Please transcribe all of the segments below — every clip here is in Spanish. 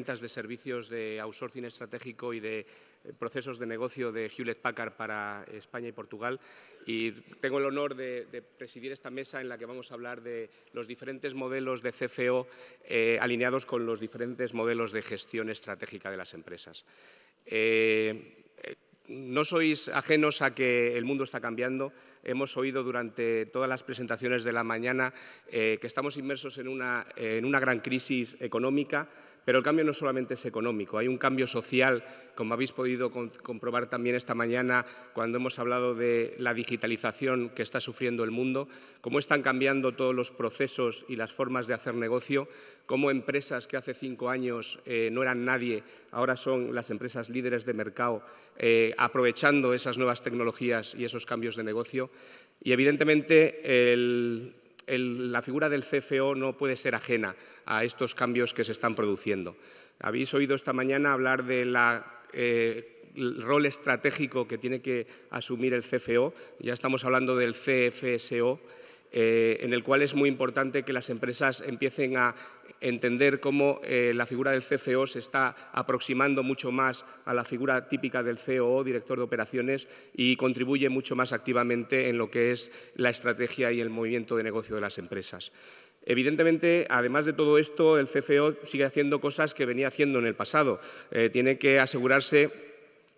ventas de servicios de outsourcing estratégico y de eh, procesos de negocio de Hewlett Packard para España y Portugal y tengo el honor de, presidir esta mesa en la que vamos a hablar de los diferentes modelos de CFO eh, alineados con los diferentes modelos de gestión estratégica de las empresas. no sois ajenos a que el mundo está cambiando, hemos oído durante todas las presentaciones de la mañana eh, que estamos inmersos en una, en una gran crisis económica, pero el cambio no solamente es económico, hay un cambio social, como habéis podido comprobar también esta mañana cuando hemos hablado de la digitalización que está sufriendo el mundo, cómo están cambiando todos los procesos y las formas de hacer negocio, cómo empresas que hace cinco años eh, no eran nadie, ahora son las empresas líderes de mercado, eh, aprovechando esas nuevas tecnologías y esos cambios de negocio. Y evidentemente la figura del CFO no puede ser ajena a estos cambios que se están produciendo. Habéis oído esta mañana hablar del eh, rol estratégico que tiene que asumir el CFO, ya estamos hablando del CFSO, eh, en el cual es muy importante que las empresas empiecen a entender cómo eh, la figura del CFO se está aproximando mucho más a la figura típica del COO, director de operaciones, y contribuye mucho más activamente en lo que es la estrategia y el movimiento de negocio de las empresas. Evidentemente, además de todo esto, el CFO sigue haciendo cosas que venía haciendo en el pasado. Eh, tiene que asegurarse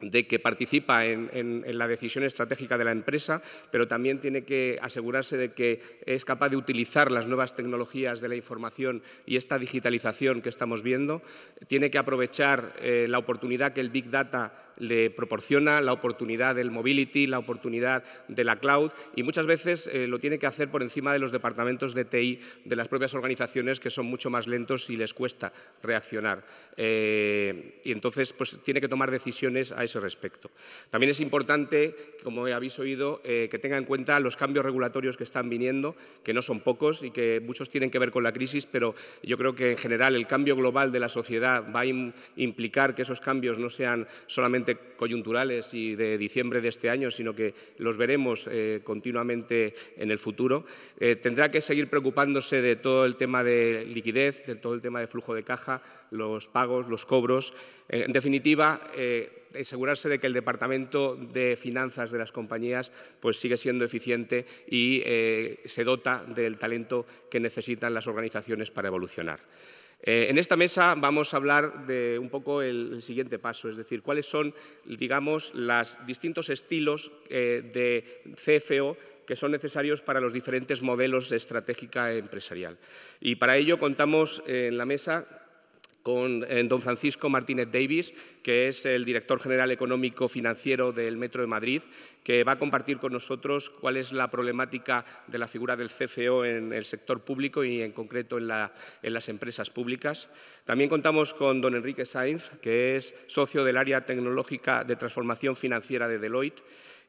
de que participa en, la decisión estratégica de la empresa, pero también tiene que asegurarse de que es capaz de utilizar las nuevas tecnologías de la información y esta digitalización que estamos viendo. Tiene que aprovechar eh, la oportunidad que el Big Data le proporciona, la oportunidad del mobility, la oportunidad de la cloud y muchas veces eh, lo tiene que hacer por encima de los departamentos de TI de las propias organizaciones que son mucho más lentos y les cuesta reaccionar. Eh, y entonces pues, tiene que tomar decisiones a ese respecto. También es importante, como habéis oído, eh, que tenga en cuenta los cambios regulatorios que están viniendo, que no son pocos y que muchos tienen que ver con la crisis, pero yo creo que en general el cambio global de la sociedad va a implicar que esos cambios no sean solamente coyunturales y de diciembre de este año, sino que los veremos eh, continuamente en el futuro. Eh, tendrá que seguir preocupándose de todo el tema de liquidez, de todo el tema de flujo de caja, los pagos, los cobros. en definitiva, asegurarse de que el departamento de finanzas de las compañías pues, sigue siendo eficiente y eh, se dota del talento que necesitan las organizaciones para evolucionar. Eh, en esta mesa vamos a hablar de un poco el, siguiente paso, es decir, cuáles son, digamos, los distintos estilos eh, de CFO que son necesarios para los diferentes modelos de estratégica empresarial. Y para ello contamos en la mesa con don Francisco Martínez Davis, que es el director general económico financiero del Metro de Madrid, que va a compartir con nosotros cuál es la problemática de la figura del CFO en el sector público y en concreto en, las empresas públicas. También contamos con don Enrique Sainz, que es socio del área tecnológica de transformación financiera de Deloitte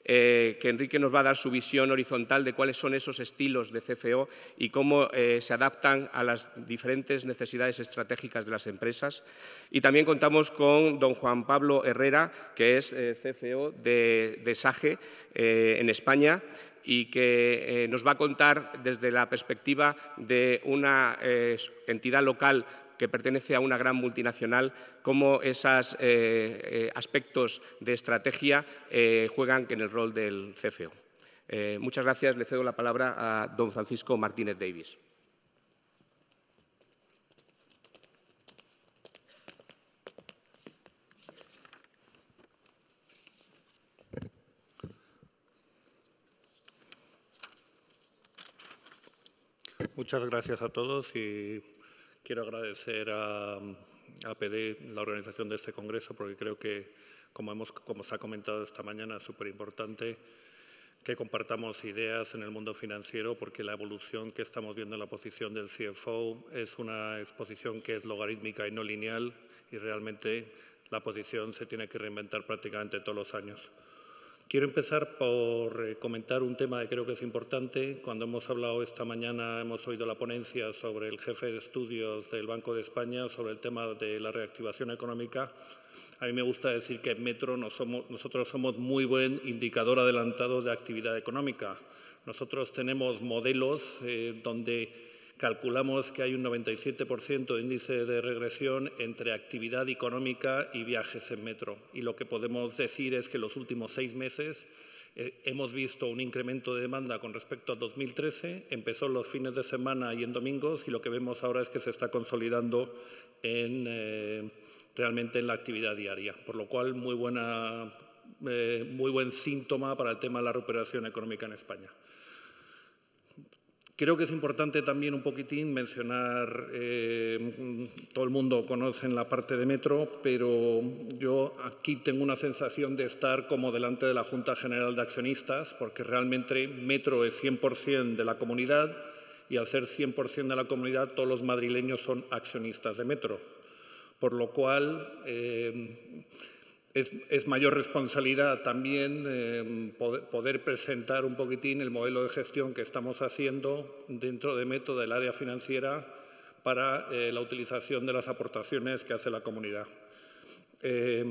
eh, que Enrique nos va a dar su visión horizontal de cuáles son esos estilos de CFO y cómo eh, se adaptan a las diferentes necesidades estratégicas de las empresas. Y también contamos con don Juan Pablo Herrera, que es eh, CFO de, de SAGE en España y que nos va a contar desde la perspectiva de una entidad local que pertenece a una gran multinacional, cómo esos eh, eh, aspectos de estrategia eh, juegan en el rol del CFO. muchas gracias. Le cedo la palabra a don Francisco Martínez Davis. Muchas gracias a todos y Quiero agradecer a, PD la organización de este congreso porque creo que, como, hemos, como se ha comentado esta mañana, es súper importante que compartamos ideas en el mundo financiero porque la evolución que estamos viendo en la posición del CFO es una exposición que es logarítmica y no lineal y realmente la posición se tiene que reinventar prácticamente todos los años. Quiero empezar por eh, comentar un tema que creo que es importante. Cuando hemos hablado esta mañana, hemos oído la ponencia sobre el jefe de estudios del Banco de España, sobre el tema de la reactivación económica. A mí me gusta decir que en Metro nosotros somos muy buen indicador adelantado de actividad económica. Nosotros tenemos modelos eh, donde calculamos que hay un 97% de índice de regresión entre actividad económica y viajes en metro. Y lo que podemos decir es que en los últimos seis meses eh, hemos visto un incremento de demanda con respecto a 2013, empezó los fines de semana y en domingos y lo que vemos ahora es que se está consolidando en, eh, realmente en la actividad diaria, por lo cual muy, buena, eh, muy buen síntoma para el tema de la recuperación económica en España. Creo que es importante también un poquitín mencionar, eh, todo el mundo conoce en la parte de Metro, pero yo aquí tengo una sensación de estar como delante de la Junta General de Accionistas, porque realmente Metro es 100% de la comunidad y al ser 100% de la comunidad todos los madrileños son accionistas de Metro. Por lo cual, eh, es, mayor responsabilidad también eh, poder, presentar un poquitín el modelo de gestión que estamos haciendo dentro de Método del área financiera para eh, la utilización de las aportaciones que hace la comunidad. Eh,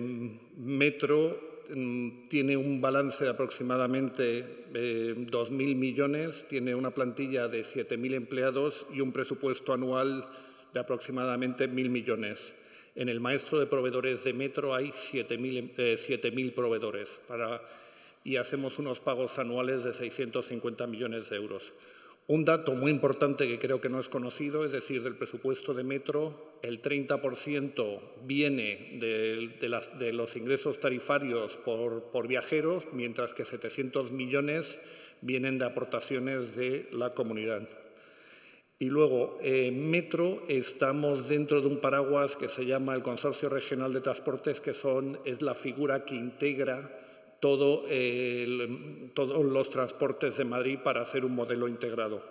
Metro mm, tiene un balance de aproximadamente 2.000 millones, tiene una plantilla de 7.000 empleados y un presupuesto anual de aproximadamente 1.000 millones. En el maestro de proveedores de Metro hay 7.000 eh, proveedores y hacemos unos pagos anuales de 650 millones de euros. Un dato muy importante que creo que no es conocido, es decir, del presupuesto de Metro, el 30% viene de, los ingresos tarifarios por viajeros, mientras que 700 millones vienen de aportaciones de la comunidad. Y luego, en Metro estamos dentro de un paraguas que se llama el Consorcio Regional de Transportes, que son, es la figura que integra todo todos los transportes de Madrid para hacer un modelo integrado.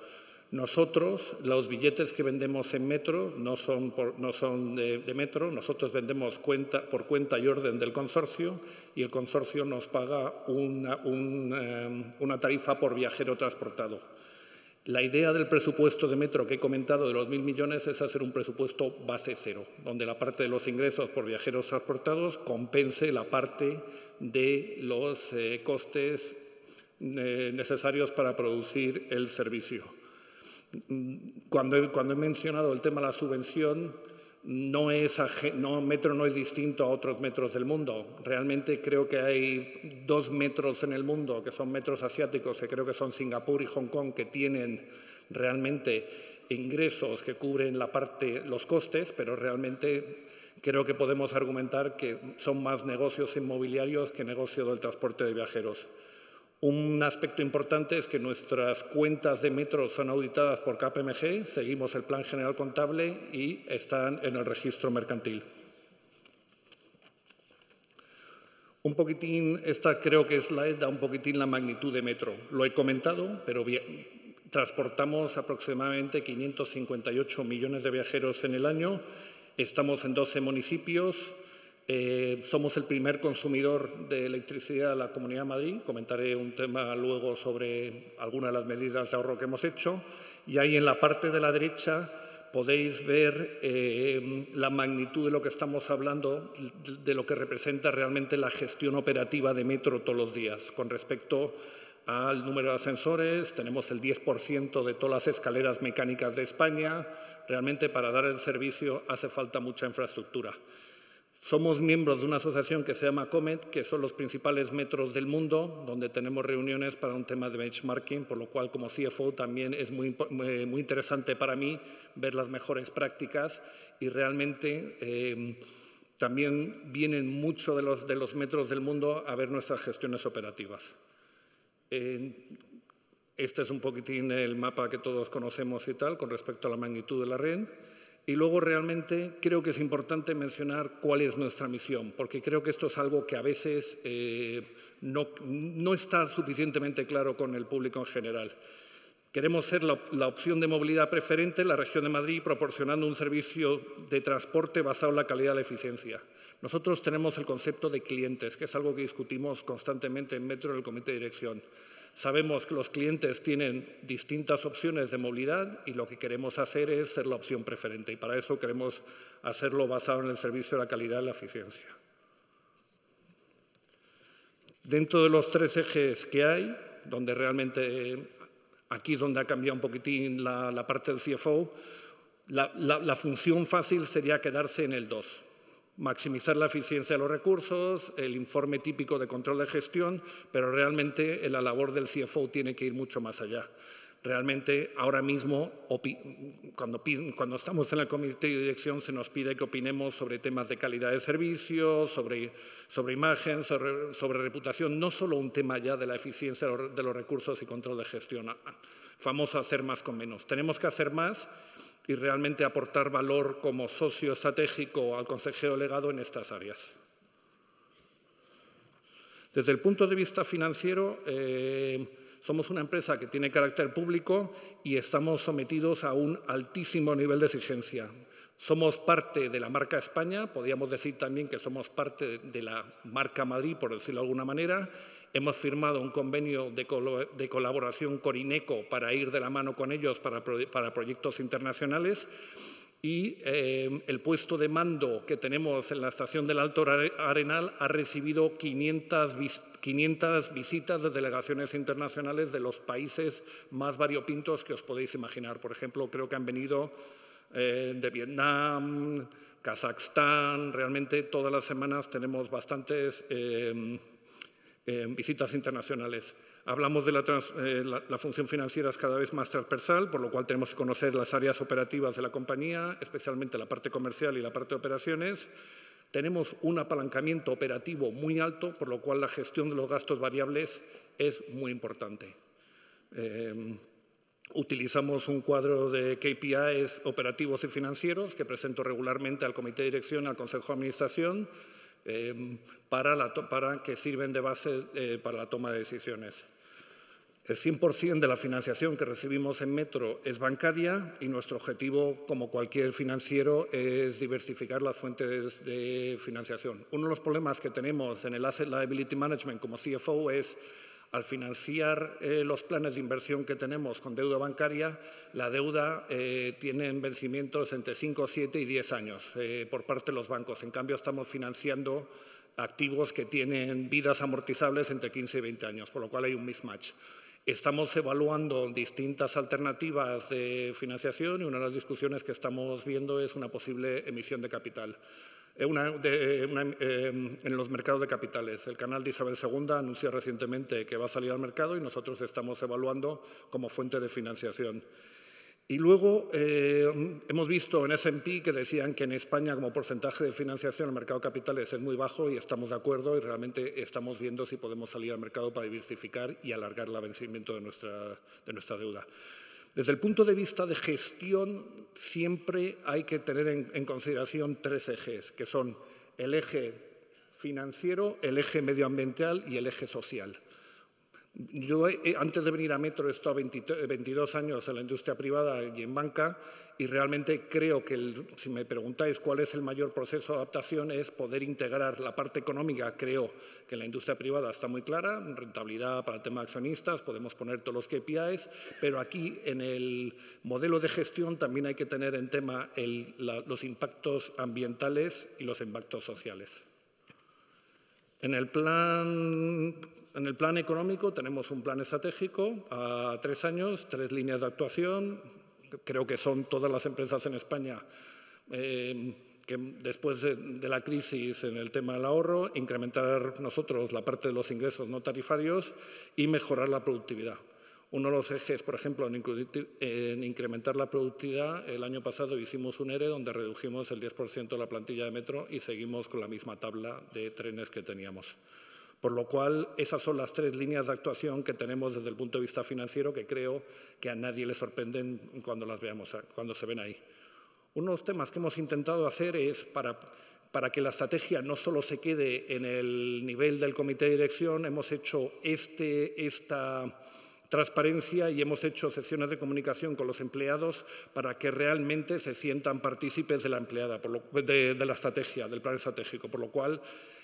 Nosotros, los billetes que vendemos en Metro no son, no son de, Metro, nosotros vendemos cuenta, por cuenta y orden del consorcio y el consorcio nos paga una, eh, una tarifa por viajero transportado. La idea del presupuesto de Metro que he comentado de los mil millones es hacer un presupuesto base cero, donde la parte de los ingresos por viajeros transportados compense la parte de los eh, costes eh, necesarios para producir el servicio. Cuando cuando he mencionado el tema de la subvención, no es no, metro no es distinto a otros metros del mundo. Realmente creo que hay dos metros en el mundo que son metros asiáticos, que creo que son Singapur y Hong Kong, que tienen realmente ingresos que cubren la parte, los costes, pero realmente creo que podemos argumentar que son más negocios inmobiliarios que negocio del transporte de viajeros. Un aspecto importante es que nuestras cuentas de metro son auditadas por KPMG, seguimos el plan general contable y están en el registro mercantil. Un poquitín, esta creo que es la da un poquitín la magnitud de metro. Lo he comentado, pero bien, transportamos aproximadamente 558 millones de viajeros en el año, estamos en 12 municipios, eh, somos el primer consumidor de electricidad de la Comunidad de Madrid. Comentaré un tema luego sobre algunas de las medidas de ahorro que hemos hecho. Y ahí en la parte de la derecha podéis ver eh, la magnitud de lo que estamos hablando, de lo que representa realmente la gestión operativa de metro todos los días. Con respecto al número de ascensores, tenemos el 10% de todas las escaleras mecánicas de España. Realmente para dar el servicio hace falta mucha infraestructura. Somos miembros de una asociación que se llama Comet, que son los principales metros del mundo, donde tenemos reuniones para un tema de benchmarking, por lo cual como CFO también es muy, muy interesante para mí ver las mejores prácticas y realmente eh, también vienen muchos de los, de los metros del mundo a ver nuestras gestiones operativas. este es un poquitín el mapa que todos conocemos y tal con respecto a la magnitud de la red. Y luego realmente creo que es importante mencionar cuál es nuestra misión, porque creo que esto es algo que a veces eh, no, no, está suficientemente claro con el público en general. Queremos ser la, la, opción de movilidad preferente en la región de Madrid, proporcionando un servicio de transporte basado en la calidad y la eficiencia. Nosotros tenemos el concepto de clientes, que es algo que discutimos constantemente en Metro en el Comité de Dirección. Sabemos que los clientes tienen distintas opciones de movilidad y lo que queremos hacer es ser la opción preferente y para eso queremos hacerlo basado en el servicio la calidad y la eficiencia. Dentro de los tres ejes que hay, donde realmente Aquí es donde ha cambiado un poquitín la, parte del CFO. La, la, función fácil sería quedarse en el 2. Maximizar la eficiencia de los recursos, el informe típico de control de gestión, pero realmente la labor del CFO tiene que ir mucho más allá. Realmente, ahora mismo, cuando, estamos en el comité de dirección, se nos pide que opinemos sobre temas de calidad de servicio, sobre, sobre imagen, sobre, sobre, reputación, no solo un tema ya de la eficiencia de los recursos y control de gestión. Famoso hacer más con menos. Tenemos que hacer más y realmente aportar valor como socio estratégico al consejero legado en estas áreas. Desde el punto de vista financiero, eh, somos una empresa que tiene carácter público y estamos sometidos a un altísimo nivel de exigencia. Somos parte de la marca España, podríamos decir también que somos parte de la marca Madrid, por decirlo de alguna manera. Hemos firmado un convenio de, colaboración con INECO para ir de la mano con ellos para, proyectos internacionales y eh, el puesto de mando que tenemos en la estación del Alto Arenal ha recibido 500, 500, visitas de delegaciones internacionales de los países más variopintos que os podéis imaginar. Por ejemplo, creo que han venido eh, de Vietnam, Kazajstán, realmente todas las semanas tenemos bastantes eh, visitas internacionales. Hablamos de eh, la, función financiera es cada vez más transversal, por lo cual tenemos que conocer las áreas operativas de la compañía, especialmente la parte comercial y la parte de operaciones. Tenemos un apalancamiento operativo muy alto, por lo cual la gestión de los gastos variables es muy importante. Eh, utilizamos un cuadro de KPIs operativos y financieros que presento regularmente al Comité de Dirección y al Consejo de Administración eh, para, para, que sirven de base para la toma de decisiones. El 100% de la financiación que recibimos en Metro es bancaria y nuestro objetivo, como cualquier financiero, es diversificar las fuentes de financiación. Uno de los problemas que tenemos en el Asset Liability Management como CFO es al financiar eh, los planes de inversión que tenemos con deuda bancaria, la deuda eh, tiene vencimientos entre 5, 7 y 10 años eh, por parte de los bancos. En cambio, estamos financiando activos que tienen vidas amortizables entre 15 y 20 años, por lo cual hay un mismatch. Estamos evaluando distintas alternativas de financiación y una de las discusiones que estamos viendo es una posible emisión de capital. Eh, eh, en los mercados de capitales. El canal de Isabel II anunció recientemente que va a salir al mercado y nosotros estamos evaluando como fuente de financiación. Y luego eh, hemos visto en S&P que decían que en España como porcentaje de financiación el mercado de capitales es muy bajo y estamos de acuerdo y realmente estamos viendo si podemos salir al mercado para diversificar y alargar el vencimiento de nuestra, de nuestra deuda. Desde el punto de vista de gestión, siempre hay que tener en, consideración tres ejes, que son el eje financiero, el eje medioambiental y el eje social. Yo eh, antes de venir a Metro he estado 22 años en la industria privada y en banca y realmente creo que, si me preguntáis cuál es el mayor proceso de adaptación, es poder integrar la parte económica. Creo que en la industria privada está muy clara, rentabilidad para el tema de accionistas, podemos poner todos los KPIs, pero aquí en el modelo de gestión también hay que tener en tema los impactos ambientales y los impactos sociales. En el plan en el plan económico tenemos un plan estratégico a tres años, tres líneas de actuación. Creo que son todas las empresas en España eh, que después de, la crisis en el tema del ahorro, incrementar nosotros la parte de los ingresos no tarifarios y mejorar la productividad. Uno de los ejes, por ejemplo, en, en, incrementar la productividad, el año pasado hicimos un ERE donde redujimos el 10% de la plantilla de metro y seguimos con la misma tabla de trenes que teníamos. Por lo cual, esas son las tres líneas de actuación que tenemos desde el punto de vista financiero que creo que a nadie le sorprenden cuando las veamos, cuando se ven ahí. Uno de los temas que hemos intentado hacer es para, para que la estrategia no solo se quede en el nivel del comité de dirección, hemos hecho este, esta transparencia y hemos hecho sesiones de comunicación con los empleados para que realmente se sientan partícipes de la empleada, de, la estrategia, del plan estratégico, por lo cual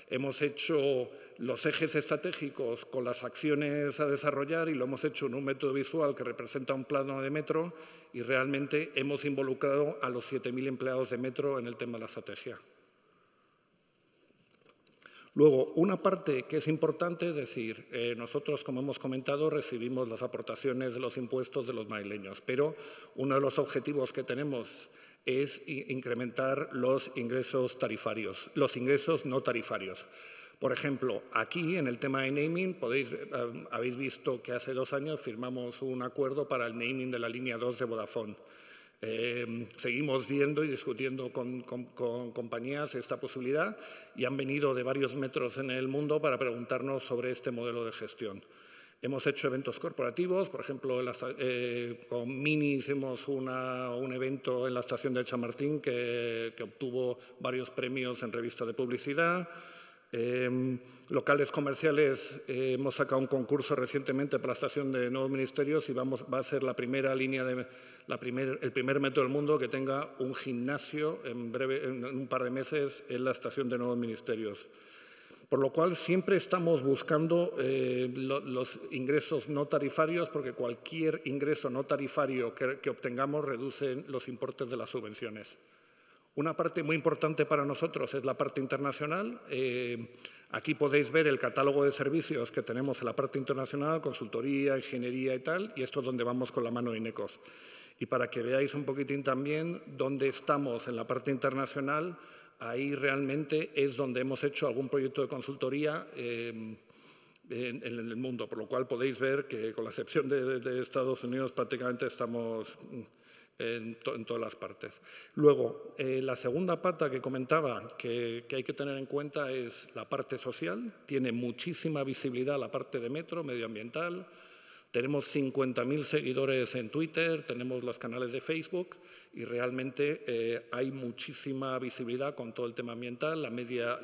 Hemos hecho los ejes estratégicos con las acciones a desarrollar y lo hemos hecho en un método visual que representa un plano de metro y realmente hemos involucrado a los 7.000 empleados de metro en el tema de la estrategia. Luego, una parte que es importante es decir, eh, nosotros, como hemos comentado, recibimos las aportaciones de los impuestos de los madrileños, pero uno de los objetivos que tenemos es incrementar los ingresos tarifarios, los ingresos no tarifarios. Por ejemplo, aquí en el tema de naming, eh, habéis visto que hace dos años firmamos un acuerdo para el naming de la línea 2 de Vodafone. Eh, seguimos viendo y discutiendo con, compañías esta posibilidad y han venido de varios metros en el mundo para preguntarnos sobre este modelo de gestión. Hemos hecho eventos corporativos, por ejemplo, eh, con Mini hicimos un evento en la estación de Chamartín que, que obtuvo varios premios en revistas de publicidad. Em, locales comerciales, eh, hemos sacado un concurso recientemente para la estación de nuevos ministerios y vamos, va a ser la primera línea, de, la primer, el primer metro del mundo que tenga un gimnasio en, breve, en un par de meses en la estación de nuevos ministerios. Por lo cual siempre estamos buscando eh, los ingresos no tarifarios porque cualquier ingreso no tarifario que, que obtengamos reduce los importes de las subvenciones. Una parte muy importante para nosotros es la parte internacional. Eh, aquí podéis ver el catálogo de servicios que tenemos en la parte internacional, consultoría, ingeniería y tal, y esto es donde vamos con la mano de INECOS. Y para que veáis un poquitín también dónde estamos en la parte internacional, ahí realmente es donde hemos hecho algún proyecto de consultoría eh, en, el mundo, por lo cual podéis ver que con la excepción de Estados Unidos prácticamente estamos en, todas las partes. Luego, eh, la segunda pata que comentaba que, hay que tener en cuenta es la parte social. Tiene muchísima visibilidad la parte de metro, medioambiental. Tenemos 50.000 seguidores en Twitter, tenemos los canales de Facebook y realmente eh, hay muchísima visibilidad con todo el tema ambiental. La media,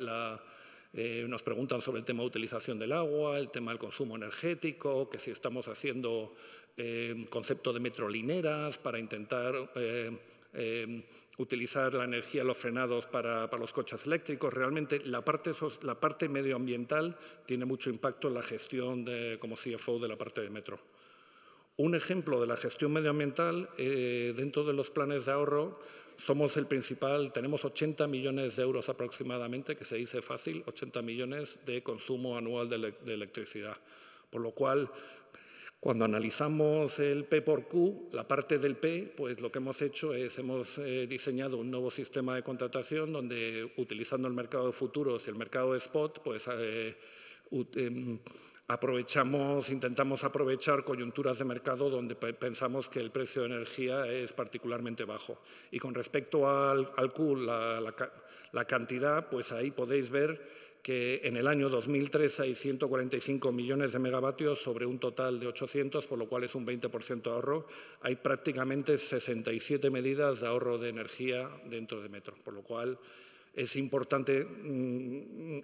eh, nos preguntan sobre el tema de utilización del agua, el tema del consumo energético, que si estamos haciendo eh, concepto de metrolineras para intentar eh, eh, utilizar la energía los frenados para, los coches eléctricos. Realmente la parte, la parte medioambiental tiene mucho impacto en la gestión de, como CFO de la parte de metro. Un ejemplo de la gestión medioambiental, dentro de los planes de ahorro, somos el principal, tenemos 80 millones de euros aproximadamente, que se dice fácil, 80 millones de consumo anual de, de electricidad. Por lo cual, cuando analizamos el P por Q, la parte del P, pues lo que hemos hecho es, hemos eh, diseñado un nuevo sistema de contratación donde utilizando el mercado de futuros y el mercado de spot, pues eh, em, aprovechamos, intentamos aprovechar coyunturas de mercado donde pensamos que el precio de energía es particularmente bajo. Y con respecto al, Q, la cantidad, pues ahí podéis ver que en el año 2003 hay 145 millones de megavatios sobre un total de 800, por lo cual es un 20% de ahorro. Hay prácticamente 67 medidas de ahorro de energía dentro de Metro, por lo cual es importante, mm,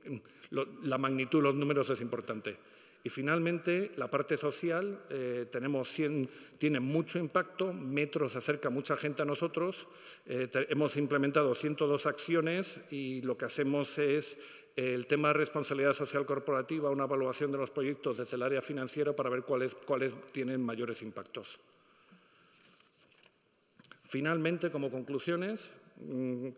la magnitud, los números es importante. Y finalmente, la parte social, eh, tenemos tiene mucho impacto, Metro se acerca mucha gente a nosotros, eh, hemos implementado 102 acciones y lo que hacemos es el tema de responsabilidad social corporativa, una evaluación de los proyectos desde el área financiera para ver cuáles, cuáles tienen mayores impactos. Finalmente, como conclusiones, mm,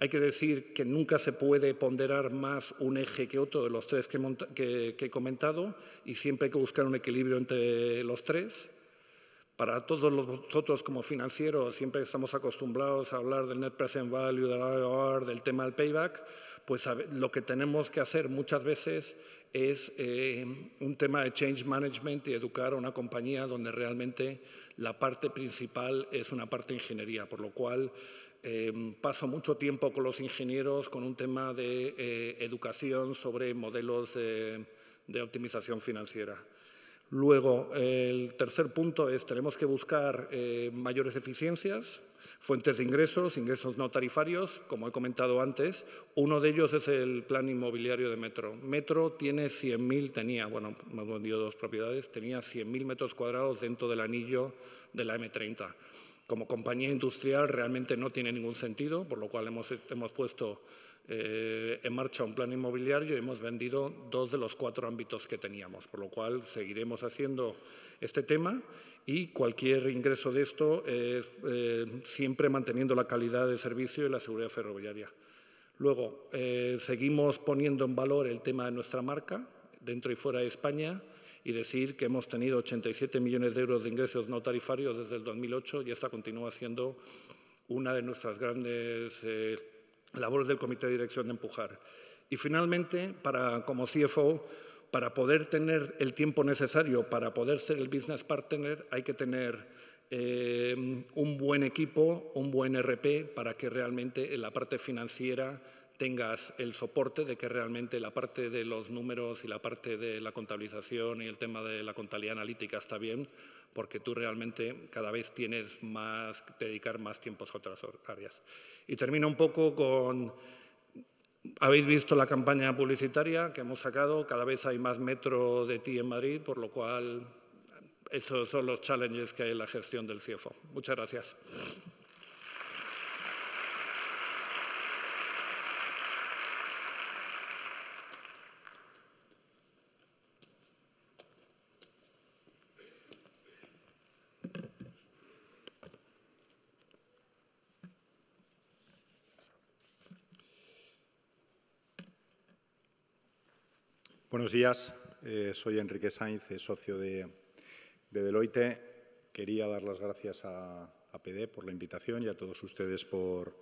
hay que decir que nunca se puede ponderar más un eje que otro de los tres que, he comentado y siempre hay que buscar un equilibrio entre los tres. Para todos nosotros como financieros siempre estamos acostumbrados a hablar del net present value, del IOR, del tema del payback, pues lo que tenemos que hacer muchas veces es eh, un tema de change management y educar a una compañía donde realmente la parte principal es una parte de ingeniería, por lo cual eh, paso mucho tiempo con los ingenieros con un tema de eh, educación sobre modelos de optimización financiera. Luego, el tercer punto es tenemos que buscar mayores eficiencias, Fuentes de ingresos, ingresos no tarifarios, como he comentado antes. Uno de ellos es el plan inmobiliario de Metro. Metro tiene 100.000, tenía, bueno, hemos vendido dos propiedades, tenía 100.000 metros cuadrados dentro del anillo de la M30. Como compañía industrial realmente no tiene ningún sentido, por lo cual hemos, hemos puesto eh, en marcha un plan inmobiliario y hemos vendido dos de los cuatro ámbitos que teníamos, por lo cual seguiremos haciendo este tema y cualquier ingreso de esto es eh, siempre manteniendo la calidad de servicio y la seguridad ferroviaria. Luego, eh, seguimos poniendo en valor el tema de nuestra marca, dentro y fuera de España, y decir que hemos tenido 87 millones de euros de ingresos no tarifarios desde el 2008 y esta continúa siendo una de nuestras grandes eh, labores del Comité de Dirección de empujar. Y finalmente, para, como CFO, para poder tener el tiempo necesario para poder ser el business partner, hay que tener eh, un buen equipo, un buen RP, para que realmente en la parte financiera tengas el soporte de que realmente la parte de los números y la parte de la contabilización y el tema de la contabilidad analítica está bien, porque tú realmente cada vez tienes más dedicar más tiempo a otras áreas. Y termino un poco con habéis visto la campaña publicitaria que hemos sacado, cada vez hay más metro de ti en Madrid, por lo cual esos son los challenges que hay en la gestión del CIEFO. Muchas gracias. Buenos días, eh, soy Enrique Sainz, socio de, Deloitte. Quería dar las gracias a, PD por la invitación y a todos ustedes por,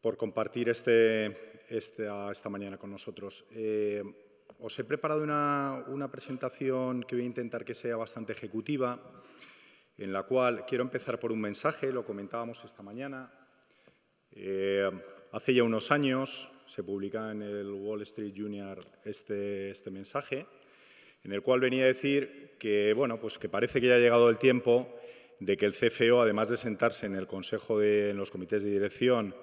por compartir este, esta mañana con nosotros. Eh, os he preparado una, presentación que voy a intentar que sea bastante ejecutiva, en la cual quiero empezar por un mensaje, lo comentábamos esta mañana. Eh, hace ya unos años se publica en el Wall Street Junior este, este mensaje, en el cual venía a decir que, bueno, pues que parece que ya ha llegado el tiempo de que el CFO, además de sentarse en el consejo de en los comités de dirección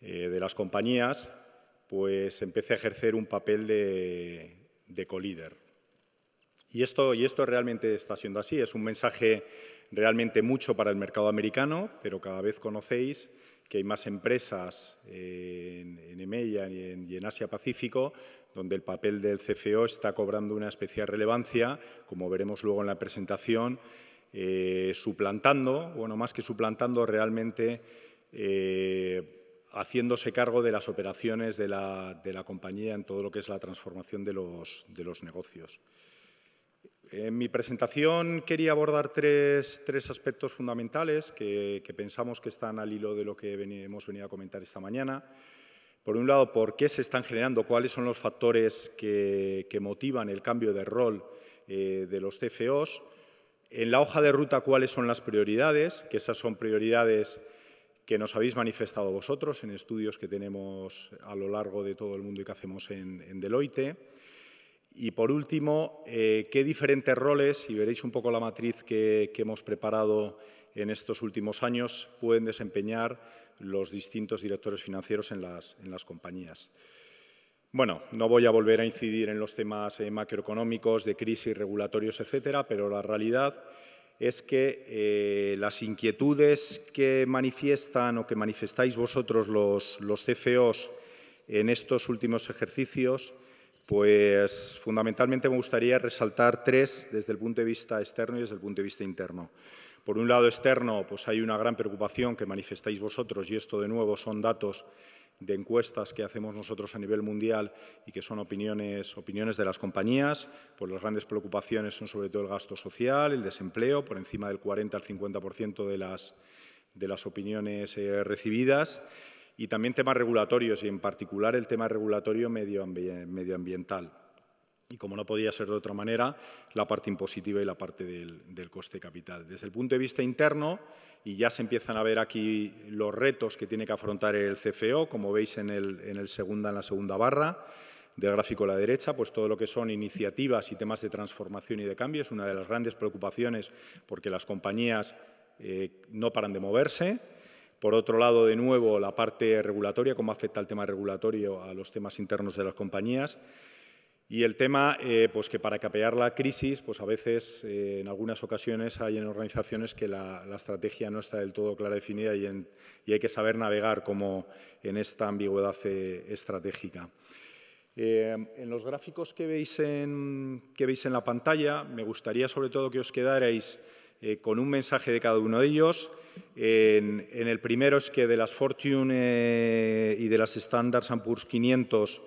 eh, de las compañías, pues empiece a ejercer un papel de, de colíder. Y esto, y esto realmente está siendo así. Es un mensaje realmente mucho para el mercado americano, pero cada vez conocéis que hay más empresas en, en EMEA y en, Asia-Pacífico donde el papel del CFO está cobrando una especial relevancia, como veremos luego en la presentación, eh, suplantando, bueno, más que suplantando, realmente eh, haciéndose cargo de las operaciones de la, compañía en todo lo que es la transformación de los negocios. En mi presentación quería abordar tres, aspectos fundamentales que, pensamos que están al hilo de lo que hemos venido a comentar esta mañana. Por un lado, por qué se están generando, cuáles son los factores que, motivan el cambio de rol eh, de los CFOs. En la hoja de ruta, cuáles son las prioridades, que esas son prioridades que nos habéis manifestado vosotros en estudios que tenemos a lo largo de todo el mundo y que hacemos en Deloitte. Y por último, eh, qué diferentes roles, y veréis un poco la matriz que, hemos preparado en estos últimos años, pueden desempeñar los distintos directores financieros en las, compañías. Bueno, no voy a volver a incidir en los temas eh, macroeconómicos, de crisis, regulatorios, etcétera, pero la realidad es que eh, las inquietudes que manifiestan o que manifestáis vosotros los, los CFOs en estos últimos ejercicios pues fundamentalmente me gustaría resaltar tres desde el punto de vista externo y desde el punto de vista interno. Por un lado externo, pues hay una gran preocupación que manifestáis vosotros y esto de nuevo son datos de encuestas que hacemos nosotros a nivel mundial y que son opiniones, opiniones de las compañías, pues las grandes preocupaciones son sobre todo el gasto social, el desempleo, por encima del 40 al 50% de las, de las opiniones eh, recibidas y también temas regulatorios y en particular el tema regulatorio medioambiental. Y como no podía ser de otra manera, la parte impositiva y la parte del, coste capital. Desde el punto de vista interno, y ya se empiezan a ver aquí los retos que tiene que afrontar el CFO, como veis en, el, en, el segunda, en la segunda barra del gráfico a la derecha, pues todo lo que son iniciativas y temas de transformación y de cambio es una de las grandes preocupaciones porque las compañías eh, no paran de moverse, por otro lado, de nuevo, la parte regulatoria, cómo afecta el tema regulatorio a los temas internos de las compañías. Y el tema, eh, pues que para capear la crisis, pues a veces, eh, en algunas ocasiones, hay en organizaciones que la, estrategia no está del todo clara definida y, hay que saber navegar como en esta ambigüedad eh, estratégica. en los gráficos que veis en, que veis en la pantalla, me gustaría sobre todo que os quedarais con un mensaje de cada uno de ellos. En, el primero es que de las Fortune eh, y de las Standard Poor's 500,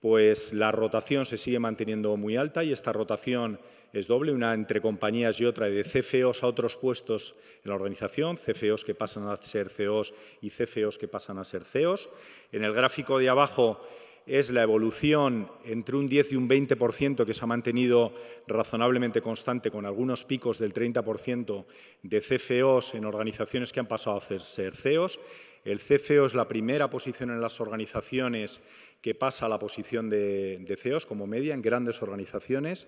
pues la rotación se sigue manteniendo muy alta y esta rotación es doble, una entre compañías y otra, de CFOs a otros puestos en la organización, CFOs que pasan a ser CEOs y CFOs que pasan a ser CEOs. En el gráfico de abajo es la evolución entre un 10 y un 20% que se ha mantenido razonablemente constante con algunos picos del 30% de CFOs en organizaciones que han pasado a ser CEOs. El CFO es la primera posición en las organizaciones que pasa a la posición de, CEOs como media en grandes organizaciones.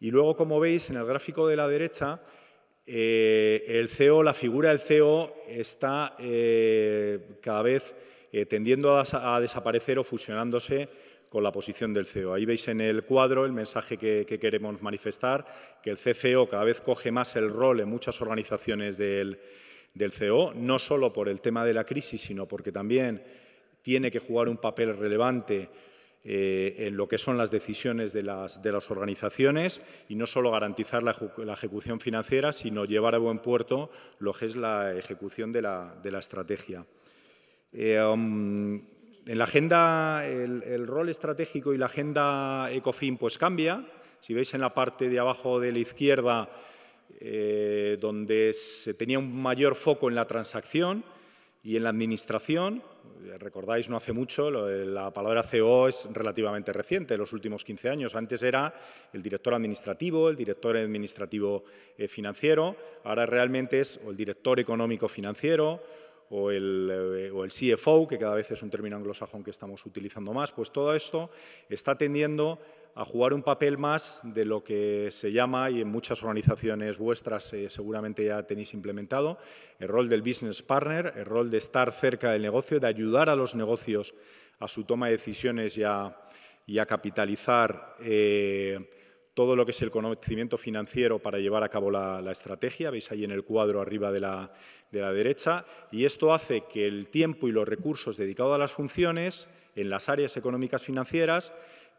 Y luego, como veis, en el gráfico de la derecha, eh, el CEO, la figura del CEO está eh, cada vez eh, tendiendo a, desaparecer o fusionándose con la posición del CEO. Ahí veis en el cuadro el mensaje que, queremos manifestar, que el CFO cada vez coge más el rol en muchas organizaciones del, del CEO, no solo por el tema de la crisis, sino porque también tiene que jugar un papel relevante eh, en lo que son las decisiones de las, organizaciones y no solo garantizar la, ejecución financiera, sino llevar a buen puerto lo que es la ejecución de la, estrategia. Eh, um, en la agenda, el, rol estratégico y la agenda ECOFIN pues cambia. Si veis en la parte de abajo de la izquierda, eh, donde se tenía un mayor foco en la transacción y en la administración, recordáis, no hace mucho, la palabra CEO es relativamente reciente, los últimos 15 años. Antes era el director administrativo, el director administrativo eh, financiero, ahora realmente es el director económico financiero o el, eh, o el, CFO, que cada vez es un término anglosajón que estamos utilizando más. Pues todo esto está tendiendo a jugar un papel más de lo que se llama, y en muchas organizaciones vuestras eh, seguramente ya tenéis implementado, el rol del business partner, el rol de estar cerca del negocio, de ayudar a los negocios a su toma de decisiones y a, capitalizar eh, todo lo que es el conocimiento financiero para llevar a cabo la, estrategia. Veis ahí en el cuadro arriba de la, de la derecha. Y esto hace que el tiempo y los recursos dedicados a las funciones en las áreas económicas financieras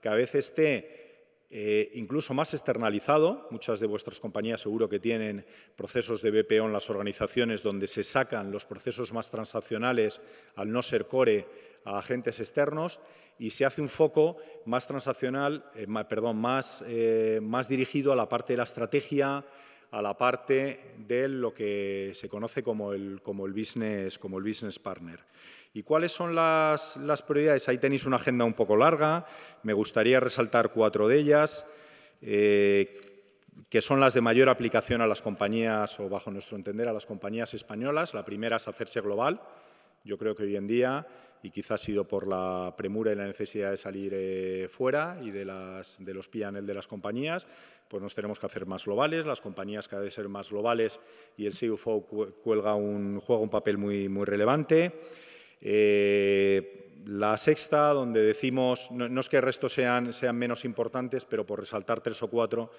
a veces esté eh, incluso más externalizado. Muchas de vuestras compañías seguro que tienen procesos de BPO en las organizaciones donde se sacan los procesos más transaccionales, al no ser core, a agentes externos y se hace un foco más transaccional, eh, perdón, más, eh, más dirigido a la parte de la estrategia, a la parte de lo que se conoce como el, como el, business, como el business partner. ¿Y cuáles son las, prioridades? Ahí tenéis una agenda un poco larga. Me gustaría resaltar cuatro de ellas, eh, que son las de mayor aplicación a las compañías, o bajo nuestro entender, a las compañías españolas. La primera es hacerse global. Yo creo que hoy en día, y quizás ha sido por la premura y la necesidad de salir eh, fuera y de, las, de los PNL de las compañías, pues nos tenemos que hacer más globales. Las compañías cada vez ser más globales y el CFO un, juega un papel muy, relevante. Eh, la sexta, donde decimos, no, es que el resto sean, menos importantes, pero por resaltar tres o cuatro,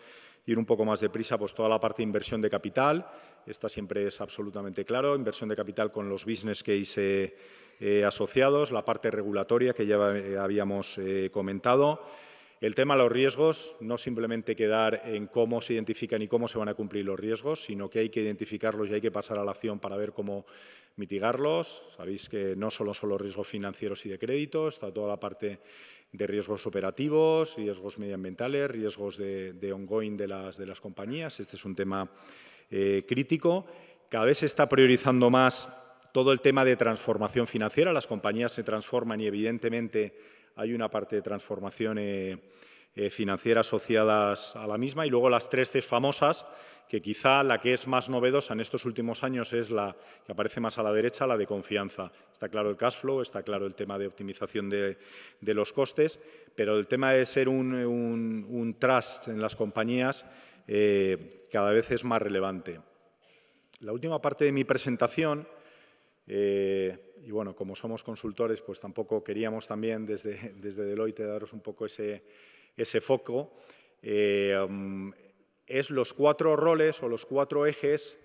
ir un poco más deprisa, pues toda la parte de inversión de capital, esta siempre es absolutamente claro, inversión de capital con los business case eh, asociados, la parte regulatoria que ya habíamos eh, comentado, el tema de los riesgos, no simplemente quedar en cómo se identifican y cómo se van a cumplir los riesgos, sino que hay que identificarlos y hay que pasar a la acción para ver cómo mitigarlos. Sabéis que no solo son los riesgos financieros y de crédito, está toda la parte de riesgos operativos, riesgos medioambientales, riesgos de, ongoing de las, de las, compañías. Este es un tema eh, crítico. Cada vez se está priorizando más todo el tema de transformación financiera. Las compañías se transforman y, evidentemente, hay una parte de transformación eh, eh, financiera asociadas a la misma y luego las tres C famosas, que quizá la que es más novedosa en estos últimos años es la que aparece más a la derecha, la de confianza. Está claro el cash flow, está claro el tema de optimización de, los costes, pero el tema de ser un, trust en las compañías eh, cada vez es más relevante. La última parte de mi presentación y bueno, como somos consultores, pues tampoco queríamos también desde, desde Deloitte daros un poco ese, ese foco. Eh, um, es los cuatro roles o los cuatro ejes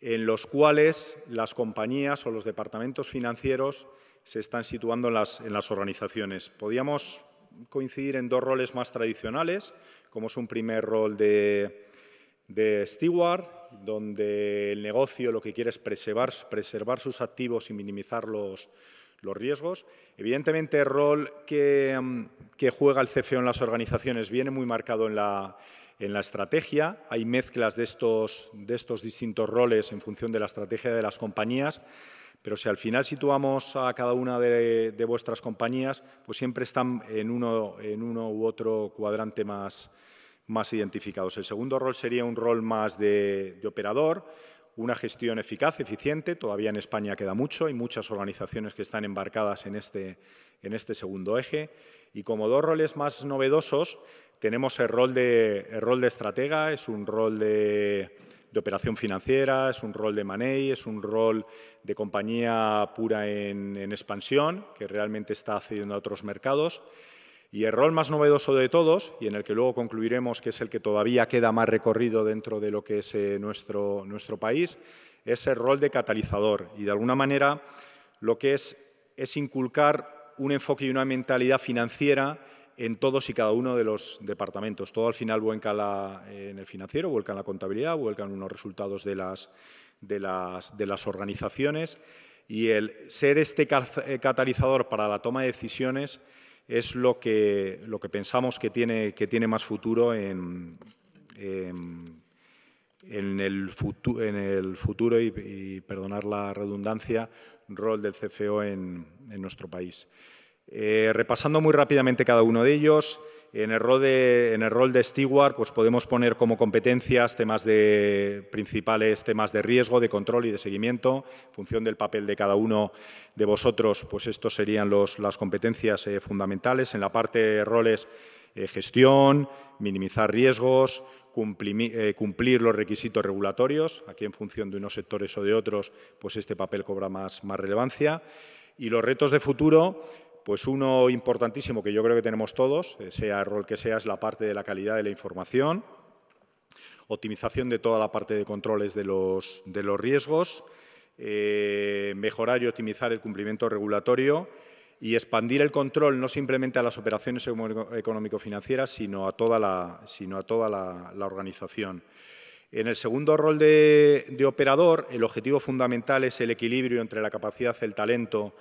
en los cuales las compañías o los departamentos financieros se están situando en las, organizaciones. Podíamos coincidir en dos roles más tradicionales, como es un primer rol de, steward, donde el negocio lo que quiere es preservar, sus activos y minimizar los, riesgos. Evidentemente, el rol que, que, juega el CFO en las organizaciones viene muy marcado en la, en la estrategia. Hay mezclas de estos, distintos roles en función de la estrategia de las compañías. Pero si al final situamos a cada una de, vuestras compañías, pues siempre están en uno, u otro cuadrante más, más identificados. El segundo rol sería un rol más de, operador, una gestión eficaz, eficiente. Todavía en España queda mucho, hay muchas organizaciones que están embarcadas en este, en este segundo eje. Y como dos roles más novedosos, tenemos el rol de, estratega, es un rol de, operación financiera, es un rol de money, es un rol de compañía pura en, en expansión, que realmente está accediendo a otros mercados. Y el rol más novedoso de todos, y en el que luego concluiremos que es el que todavía queda más recorrido dentro de lo que es eh, nuestro, nuestro país, es el rol de catalizador. Y de alguna manera lo que es es inculcar un enfoque y una mentalidad financiera en todos y cada uno de los departamentos. Todo al final vuelca la, en el financiero, vuelca en la contabilidad, vuelca en unos resultados de las, de las, de las organizaciones. Y el ser este eh, catalizador para la toma de decisiones es lo que, lo que pensamos que tiene, que tiene más futuro en, en, en, el, futuro, en el futuro y, y, perdonar la redundancia, rol del CFO en nuestro país. Eh, repasando muy rápidamente cada uno de ellos, en el, rol de, en el rol de steward pues podemos poner como competencias temas de, principales temas de riesgo, de control y de seguimiento. En función del papel de cada uno de vosotros, pues estos serían los, las competencias eh, fundamentales. En la parte de roles, eh, gestión, minimizar riesgos, cumplir, los requisitos regulatorios. Aquí, en función de unos sectores o de otros, pues este papel cobra más, más relevancia. Y los retos de futuro, pues uno importantísimo que yo creo que tenemos todos, eh, sea el rol que sea, es la parte de la calidad de la información, optimización de toda la parte de controles de los, de los riesgos, eh, mejorar y optimizar el cumplimiento regulatorio y expandir el control no simplemente a las operaciones económico-financieras, sino a toda, la, sino a toda la, organización. En el segundo rol de, de, operador, el objetivo fundamental es el equilibrio entre la capacidad, el talento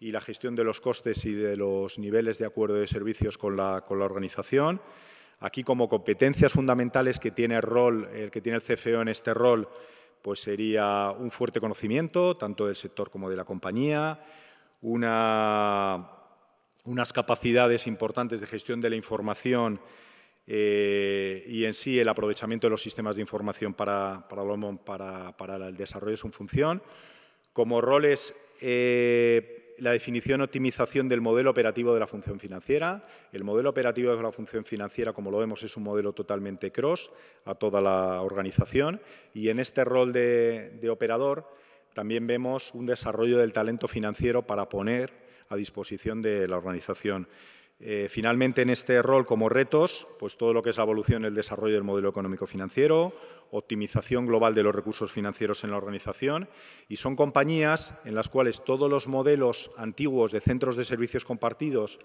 y la gestión de los costes y de los niveles de acuerdo de servicios con la, con la organización. Aquí, como competencias fundamentales que tiene, el rol, el que tiene el CFO en este rol, pues sería un fuerte conocimiento, tanto del sector como de la compañía, una, unas capacidades importantes de gestión de la información eh, y en sí el aprovechamiento de los sistemas de información para, para, para, para el desarrollo de su función. Como roles eh, la definición optimización del modelo operativo de la función financiera. El modelo operativo de la función financiera, como lo vemos, es un modelo totalmente cross a toda la organización y en este rol de, de operador también vemos un desarrollo del talento financiero para poner a disposición de la organización. Eh, finalmente, en este rol como retos, pues todo lo que es la evolución el desarrollo del modelo económico financiero, optimización global de los recursos financieros en la organización y son compañías en las cuales todos los modelos antiguos de centros de servicios compartidos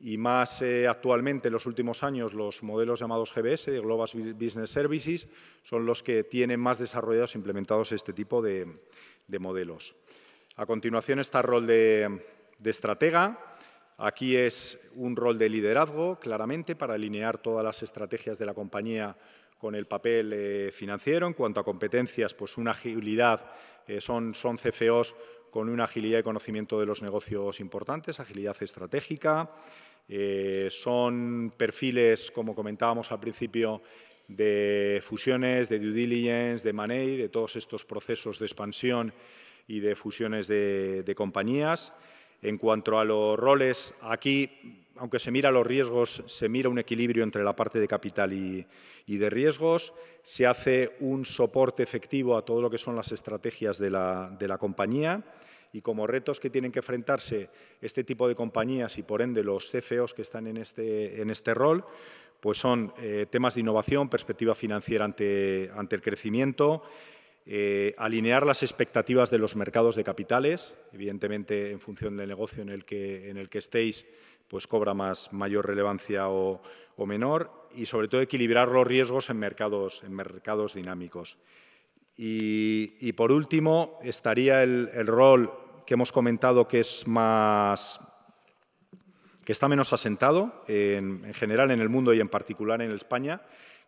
y más eh, actualmente en los últimos años los modelos llamados GBS, de Global Business Services, son los que tienen más desarrollados e implementados este tipo de, de modelos. A continuación está el rol de, de estratega, Aquí es un rol de liderazgo, claramente, para alinear todas las estrategias de la compañía con el papel eh, financiero. En cuanto a competencias, pues una agilidad, eh, son, son CFOs con una agilidad y conocimiento de los negocios importantes, agilidad estratégica. Eh, son perfiles, como comentábamos al principio, de fusiones, de due diligence, de money, de todos estos procesos de expansión y de fusiones de, de compañías. En cuanto a los roles, aquí, aunque se mira los riesgos, se mira un equilibrio entre la parte de capital y, de riesgos, se hace un soporte efectivo a todo lo que son las estrategias de la, de la compañía. Y como retos que tienen que enfrentarse este tipo de compañías y por ende los CFOs que están en este, en este rol, pues son eh, temas de innovación, perspectiva financiera ante, ante el crecimiento, eh, alinear las expectativas de los mercados de capitales, evidentemente en función del negocio en el que, en el que estéis, pues cobra más, mayor relevancia o, menor y sobre todo equilibrar los riesgos en mercados, en mercados dinámicos. Y, por último estaría el, rol que hemos comentado que es más que está menos asentado en, general en el mundo y en particular en España,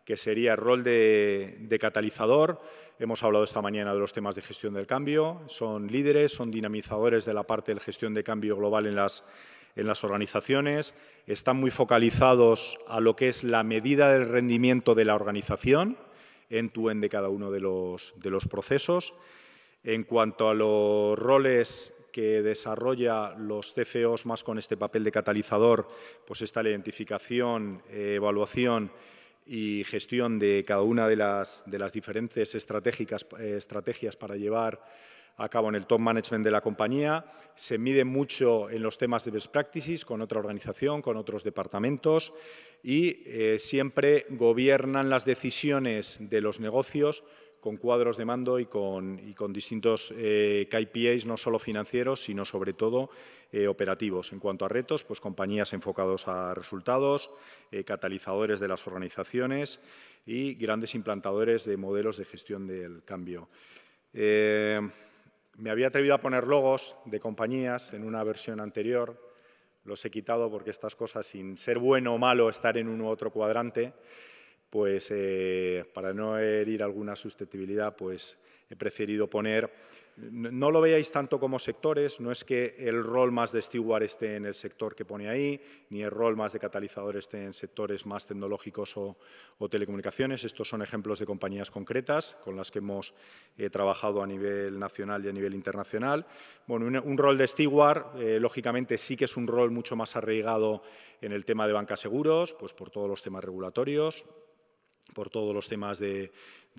que sería el rol de, catalizador. Hemos hablado esta mañana de los temas de gestión del cambio. Son líderes, son dinamizadores de la parte de gestión de cambio global en las, en las organizaciones, están muy focalizados a lo que es la medida del rendimiento de la organización en tu en de cada uno de los, de los procesos. En cuanto a los roles que desarrolla los CFOs más con este papel de catalizador, pues está la identificación, evaluación y gestión de cada una de las, de las diferentes eh, estrategias para llevar a cabo en el top management de la compañía. Se mide mucho en los temas de best practices con otra organización, con otros departamentos y eh, siempre gobiernan las decisiones de los negocios con cuadros de mando y con, distintos eh, KPIs, no solo financieros, sino sobre todo eh, operativos. En cuanto a retos, pues compañías enfocados a resultados, catalizadores de las organizaciones y grandes implantadores de modelos de gestión del cambio. Me había atrevido a poner logos de compañías en una versión anterior. Los he quitado porque estas cosas, sin ser bueno o malo estar en uno u otro cuadrante, pues eh, para no herir alguna susceptibilidad, pues he preferido poner no lo veáis tanto como sectores, no es que el rol más de steward esté en el sector que pone ahí, ni el rol más de catalizador esté en sectores más tecnológicos o, telecomunicaciones. Estos son ejemplos de compañías concretas con las que hemos eh, trabajado a nivel nacional y a nivel internacional. Bueno, un, rol de steward, eh, lógicamente, sí que es un rol mucho más arraigado en el tema de banca seguros, pues por todos los temas regulatorios, por todos los temas de,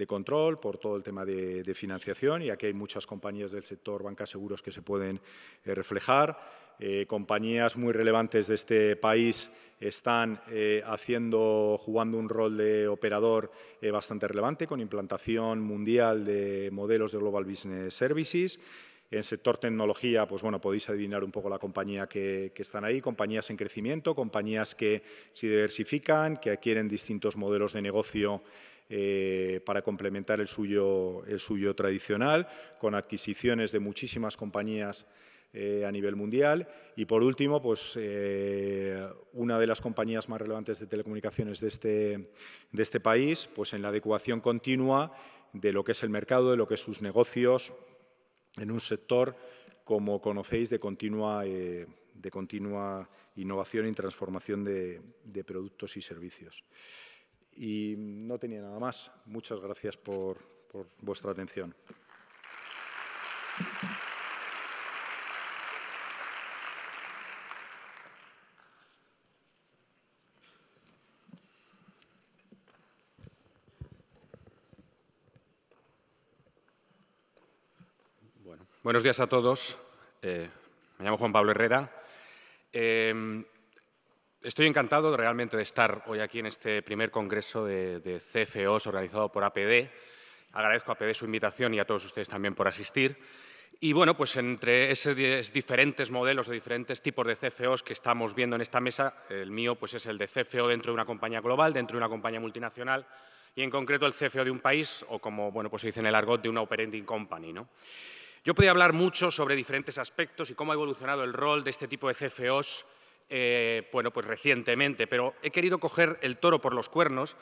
control, por todo el tema de, financiación y aquí hay muchas compañías del sector banca seguros que se pueden eh, reflejar. Eh, compañías muy relevantes de este país están eh, haciendo, jugando un rol de operador bastante relevante con implantación mundial de modelos de Global Business Services. En sector tecnología, pues bueno, podéis adivinar un poco la compañía que, están ahí, compañías en crecimiento, compañías que se diversifican, que adquieren distintos modelos de negocio eh, para complementar el suyo, el suyo tradicional, con adquisiciones de muchísimas compañías eh, a nivel mundial. Y por último, pues eh, una de las compañías más relevantes de telecomunicaciones de este, de este país, pues en la adecuación continua de lo que es el mercado, de lo que es sus negocios, en un sector, como conocéis, de continua, eh, de continua innovación y transformación de, productos y servicios. Y no tenía nada más. Muchas gracias por vuestra atención. Buenos días a todos. Eh, me llamo Juan Pablo Herrera. Em, estoy encantado realmente de estar hoy aquí en este primer congreso de, CFOs organizado por APD. Agradezco a APD su invitación y a todos ustedes también por asistir. Y bueno, pues entre esos diferentes modelos de diferentes tipos de CFOs que estamos viendo en esta mesa, el mío pues es el de CFO dentro de una compañía global, dentro de una compañía multinacional y en concreto el CFO de un país o como bueno, pues se dice en el argot de una operating company. ¿no? Yo podría hablar mucho sobre diferentes aspectos y cómo ha evolucionado el rol de este tipo de CFOs eh, bueno, pues recientemente, pero he querido coger el toro por los cuernos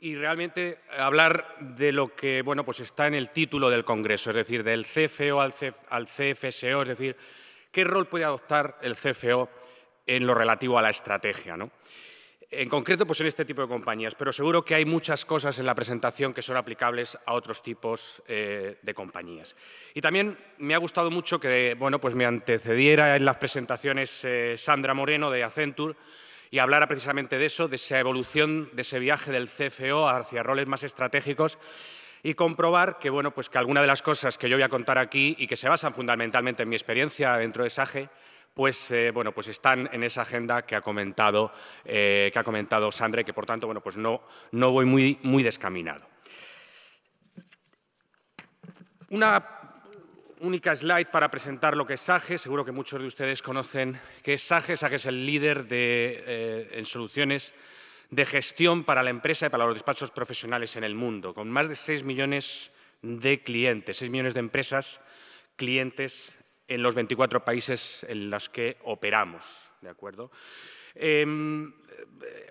y realmente hablar de lo que bueno, pues está en el título del Congreso, es decir, del CFO al, al CFSO, es decir, qué rol puede adoptar el CFO en lo relativo a la estrategia. ¿no? En concreto pues en este tipo de compañías, pero seguro que hay muchas cosas en la presentación que son aplicables a otros tipos eh, de compañías. Y también me ha gustado mucho que bueno, pues me antecediera en las presentaciones eh, Sandra Moreno de Accenture y hablara precisamente de eso, de esa evolución, de ese viaje del CFO hacia roles más estratégicos y comprobar que, bueno, pues que algunas de las cosas que yo voy a contar aquí y que se basan fundamentalmente en mi experiencia dentro de SAGE, pues, eh, bueno, pues están en esa agenda que ha comentado, eh, que ha comentado Sandra y que por tanto bueno, pues no, no voy muy, muy descaminado. Una, única slide para presentar lo que es SAGE. Seguro que muchos de ustedes conocen qué es SAGE. SAGE es el líder de, eh, en soluciones de gestión para la empresa y para los despachos profesionales en el mundo, con más de 6 millones de clientes, 6 millones de empresas clientes en los 24 países en los que operamos. ¿de acuerdo? Em,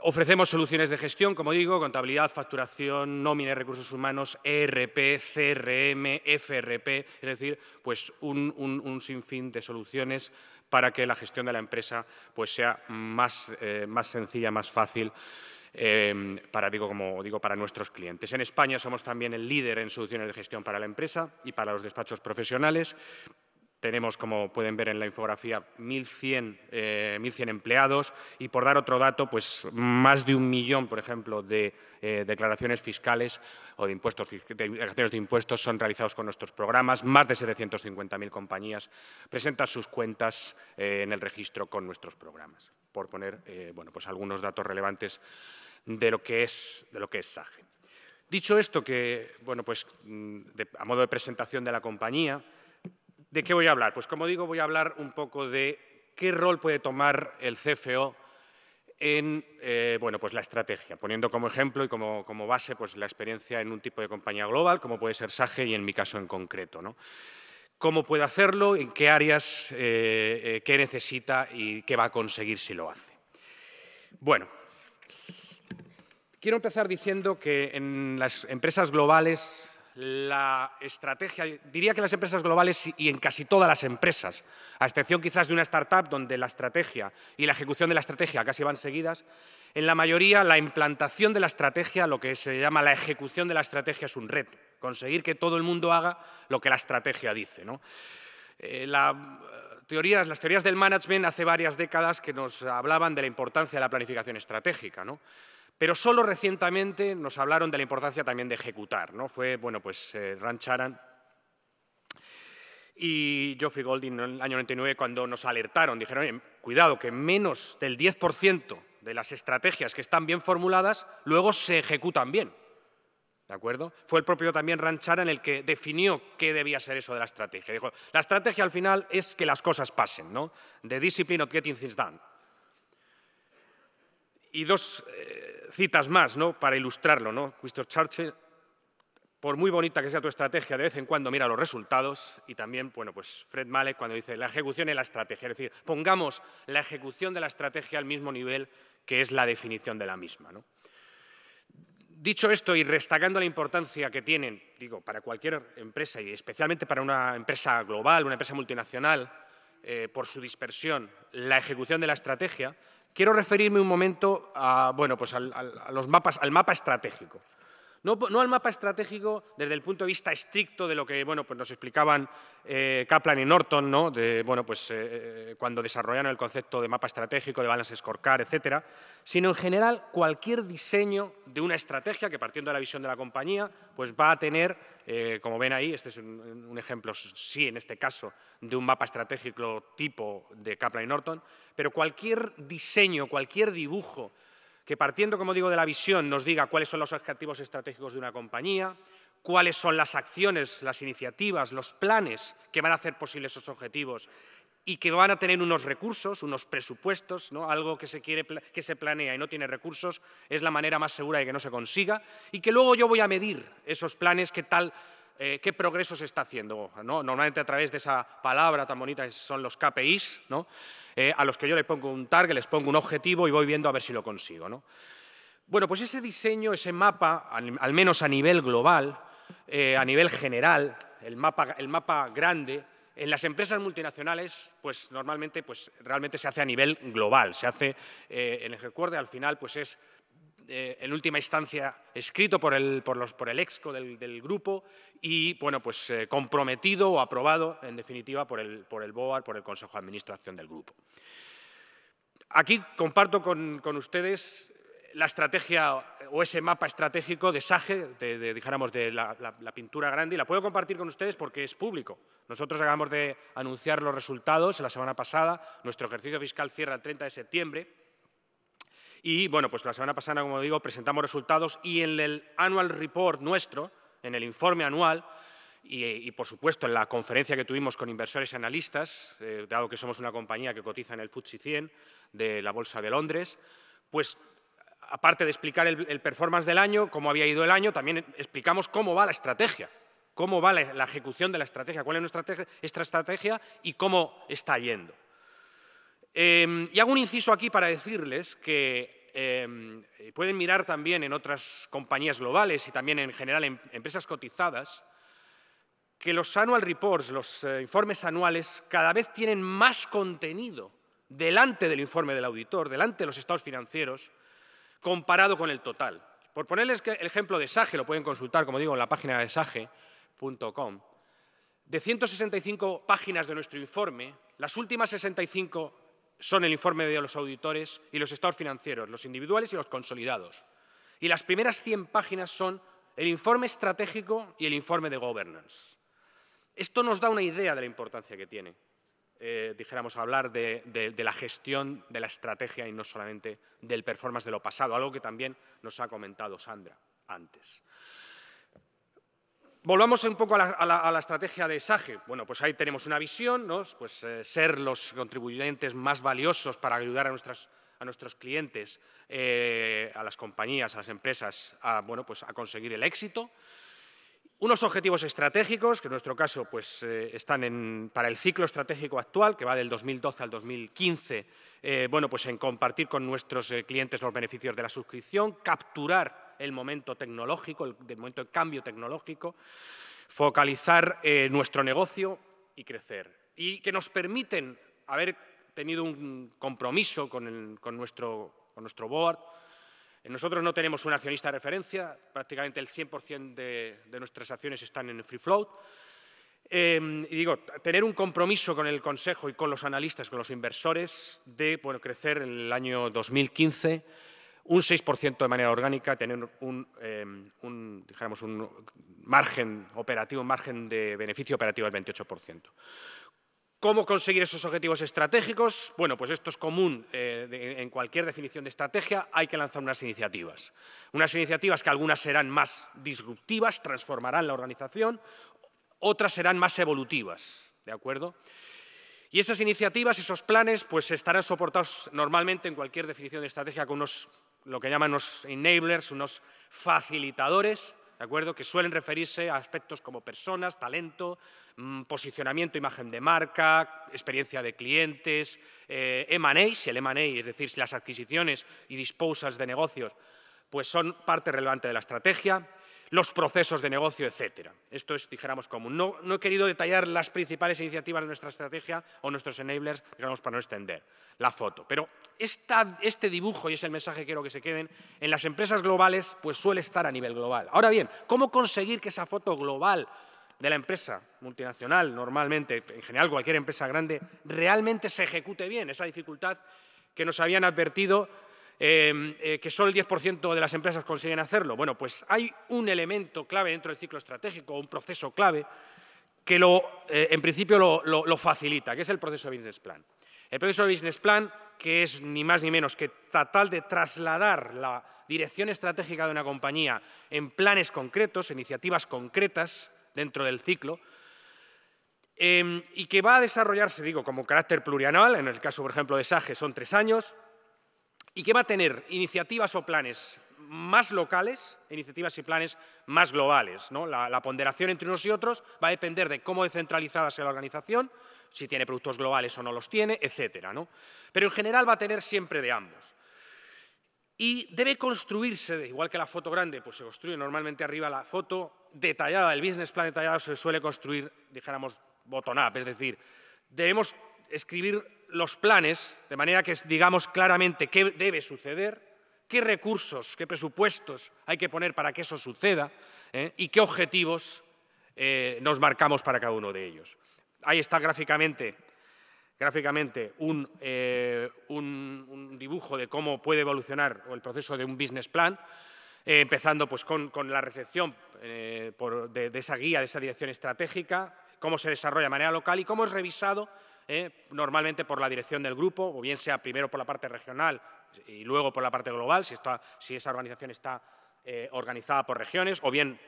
ofrecemos soluciones de gestión, como digo, contabilidad, facturación, nómina y recursos humanos, ERP, CRM, FRP, es decir, pues un, sinfín de soluciones para que la gestión de la empresa pues, sea más, eh, más sencilla, más fácil em, para, digo, como digo, para nuestros clientes. En España somos también el líder en soluciones de gestión para la empresa y para los despachos profesionales tenemos, como pueden ver en la infografía, 1.100 eh, empleados y, por dar otro dato, pues más de un millón, por ejemplo, de eh, declaraciones fiscales o de, impuestos, declaraciones de impuestos son realizados con nuestros programas. Más de 750.000 compañías presentan sus cuentas eh, en el registro con nuestros programas, por poner bueno, pues algunos datos relevantes de lo que es, de lo que es SAGE. Dicho esto, que, bueno, pues, mm, a modo de presentación de la compañía, ¿De qué voy a hablar? Pues como digo, voy a hablar un poco de qué rol puede tomar el CFO en eh, bueno, pues la estrategia, poniendo como ejemplo y como, base pues la experiencia en un tipo de compañía global, como puede ser SAGE y en mi caso en concreto. ¿no? ¿Cómo puede hacerlo? ¿En qué áreas? Eh, eh, ¿Qué necesita? ¿Y qué va a conseguir si lo hace? Bueno, quiero empezar diciendo que en las empresas globales la estrategia, diría que las empresas globales y en casi todas las empresas, a excepción quizás de una startup donde la estrategia y la ejecución de la estrategia casi van seguidas, en la mayoría la implantación de la estrategia, lo que se llama la ejecución de la estrategia es un reto, conseguir que todo el mundo haga lo que la estrategia dice. Eh, las teorías del management hace varias décadas que nos hablaban de la importancia de la planificación estratégica. ¿no? Pero solo recientemente nos hablaron de la importancia también de ejecutar. ¿no? Fue bueno, pues, eh, Charan y Geoffrey Golding en el año 99 cuando nos alertaron. Dijeron, cuidado, que menos del 10% de las estrategias que están bien formuladas luego se ejecutan bien. ¿De acuerdo? Fue el propio también Rancharan el que definió qué debía ser eso de la estrategia. Dijo, la estrategia al final es que las cosas pasen, ¿no? The discipline of getting things done. Y dos eh, citas más ¿no? para ilustrarlo. ¿no? Winston Churchill, por muy bonita que sea tu estrategia, de vez en cuando mira los resultados. Y también, bueno, pues Fred Malek cuando dice la ejecución y la estrategia. Es decir, pongamos la ejecución de la estrategia al mismo nivel que es la definición de la misma. ¿no? Dicho esto y destacando la importancia que tienen, digo, para cualquier empresa y especialmente para una empresa global, una empresa multinacional, eh, por su dispersión, la ejecución de la estrategia, quiero referirme un momento a, bueno, pues al, los mapas, al mapa estratégico. No, al mapa estratégico desde el punto de vista estricto de lo que bueno, pues nos explicaban eh, Kaplan y Norton, ¿no? bueno, pues, eh, eh, cuando desarrollaron el concepto de mapa estratégico, de balance scorecard, etcétera, sino en general cualquier diseño de una estrategia que partiendo de la visión de la compañía pues va a tener, como ven ahí, este es un ejemplo, sí, en este caso, de un mapa estratégico tipo de Kaplan y Norton, pero cualquier diseño, cualquier dibujo que partiendo, como digo, de la visión nos diga cuáles son los objetivos estratégicos de una compañía, cuáles son las acciones, las iniciativas, los planes que van a hacer posibles esos objetivos y que van a tener unos recursos, unos presupuestos, ¿no? algo que se, quiere, que se planea y no tiene recursos, es la manera más segura de que no se consiga, y que luego yo voy a medir esos planes, qué tal eh, qué progreso se está haciendo. Normalmente a través de esa palabra tan bonita son los KPIs, eh, a los que yo le pongo un target, les pongo un objetivo y voy viendo a ver si lo consigo. Bueno, pues ese diseño, ese mapa, al, menos a nivel global, eh, a nivel general, el mapa, el mapa grande, en las empresas multinacionales, pues normalmente pues, realmente se hace a nivel global, se hace en el headquarter, al final pues es eh, en última instancia escrito por el, por los, por el exco del, grupo y bueno, pues, eh, comprometido o aprobado, en definitiva, por el, por el BOAR, por el Consejo de Administración del grupo. Aquí comparto con, ustedes la estrategia o ese mapa estratégico de SAGE, de, dijéramos, de la, la, pintura grande, y la puedo compartir con ustedes porque es público. Nosotros acabamos de anunciar los resultados la semana pasada, nuestro ejercicio fiscal cierra el 30 de septiembre, y bueno, pues la semana pasada, como digo, presentamos resultados y en el annual report nuestro, en el informe anual, y, por supuesto, en la conferencia que tuvimos con inversores y analistas, eh, dado que somos una compañía que cotiza en el FTSE 100 de la Bolsa de Londres, pues aparte de explicar el, performance del año, cómo había ido el año, también explicamos cómo va la estrategia, cómo va la, ejecución de la estrategia, cuál es nuestra estrategia y cómo está yendo. Em, y hago un inciso aquí para decirles que em, pueden mirar también en otras compañías globales y también en general en empresas cotizadas, que los annual reports, los eh, informes anuales, cada vez tienen más contenido delante del informe del auditor, delante de los estados financieros, comparado con el total. Por ponerles el ejemplo de SAGE, lo pueden consultar, como digo, en la página de sage.com, de 165 páginas de nuestro informe, las últimas 65 son el informe de los auditores y los estados financieros, los individuales y los consolidados. Y las primeras 100 páginas son el informe estratégico y el informe de governance. Esto nos da una idea de la importancia que tiene, eh, dijéramos, hablar de, la gestión de la estrategia y no solamente del performance de lo pasado, algo que también nos ha comentado Sandra antes. Volvamos un poco a la, estrategia de SAGE. Bueno, pues ahí tenemos una visión, ¿no? pues, eh, ser los contribuyentes más valiosos para ayudar a, nuestros clientes, eh, a las compañías, a las empresas, a, bueno, pues a conseguir el éxito. Unos objetivos estratégicos, que en nuestro caso pues, eh, están para el ciclo estratégico actual, que va del 2012 al 2015, eh, bueno, pues en compartir con nuestros clientes los beneficios de la suscripción, capturar el momento tecnológico, el, momento de cambio tecnológico, focalizar nuestro negocio y crecer. Y que nos permiten haber tenido un compromiso con, nuestro, con nuestro board, nosotros no tenemos un accionista de referencia, prácticamente el 100% de, nuestras acciones están en free float. Em, y digo, tener un compromiso con el Consejo y con los analistas, con los inversores, de crecer en el año 2015 un 6% de manera orgánica, tener un, em, un, un margen operativo, un margen de beneficio operativo del 28%. ¿Cómo conseguir esos objetivos estratégicos? Bueno, pues esto es común eh, en cualquier definición de estrategia, hay que lanzar unas iniciativas. Unas iniciativas que algunas serán más disruptivas, transformarán la organización, otras serán más evolutivas, ¿de acuerdo? Y esas iniciativas, esos planes, pues estarán soportados normalmente en cualquier definición de estrategia con unos, lo que llaman unos enablers, unos facilitadores, ¿de acuerdo? Que suelen referirse a aspectos como personas, talento, Mm, posicionamiento, imagen de marca, experiencia de clientes, eh, M&A, si el M&A, es decir, si las adquisiciones y disposals de negocios, pues son parte relevante de la estrategia, los procesos de negocio, etcétera. Esto es, dijéramos, común. No, he querido detallar las principales iniciativas de nuestra estrategia o nuestros enablers, digamos, para no extender la foto. Pero este dibujo, y es el mensaje que quiero que se queden, en las empresas globales, pues suele estar a nivel global. Ahora bien, ¿cómo conseguir que esa foto global de la empresa multinacional, normalmente, en general cualquier empresa grande, realmente se ejecute bien. Esa dificultad que nos habían advertido em, eh, que solo el 10% de las empresas consiguen hacerlo. Bueno, pues hay un elemento clave dentro del ciclo estratégico, un proceso clave, que lo, eh, en principio lo, facilita, que es el proceso de business plan. El proceso de business plan, que es ni más ni menos que tratar de trasladar la dirección estratégica de una compañía en planes concretos, iniciativas concretas, dentro del ciclo, em, y que va a desarrollarse, digo, como carácter plurianual, en el caso, por ejemplo, de SAGE son tres años, y que va a tener iniciativas o planes más locales, iniciativas y planes más globales. ¿no? La, ponderación entre unos y otros va a depender de cómo descentralizada sea la organización, si tiene productos globales o no los tiene, etc. ¿no? Pero en general va a tener siempre de ambos. Y debe construirse, igual que la foto grande, pues se construye normalmente arriba la foto detallada, el business plan detallado se suele construir, dijéramos, bottom-up, es decir, debemos escribir los planes de manera que digamos claramente qué debe suceder, qué recursos, qué presupuestos hay que poner para que eso suceda ¿eh? y qué objetivos eh, nos marcamos para cada uno de ellos. Ahí está gráficamente gráficamente eh, un, dibujo de cómo puede evolucionar el proceso de un business plan, empezando pues, con, la recepción eh, de, esa guía, de esa dirección estratégica, cómo se desarrolla de manera local y cómo es revisado normalmente por la dirección del grupo, o bien sea primero por la parte regional y luego por la parte global, si, esa organización está organizada por regiones, o bien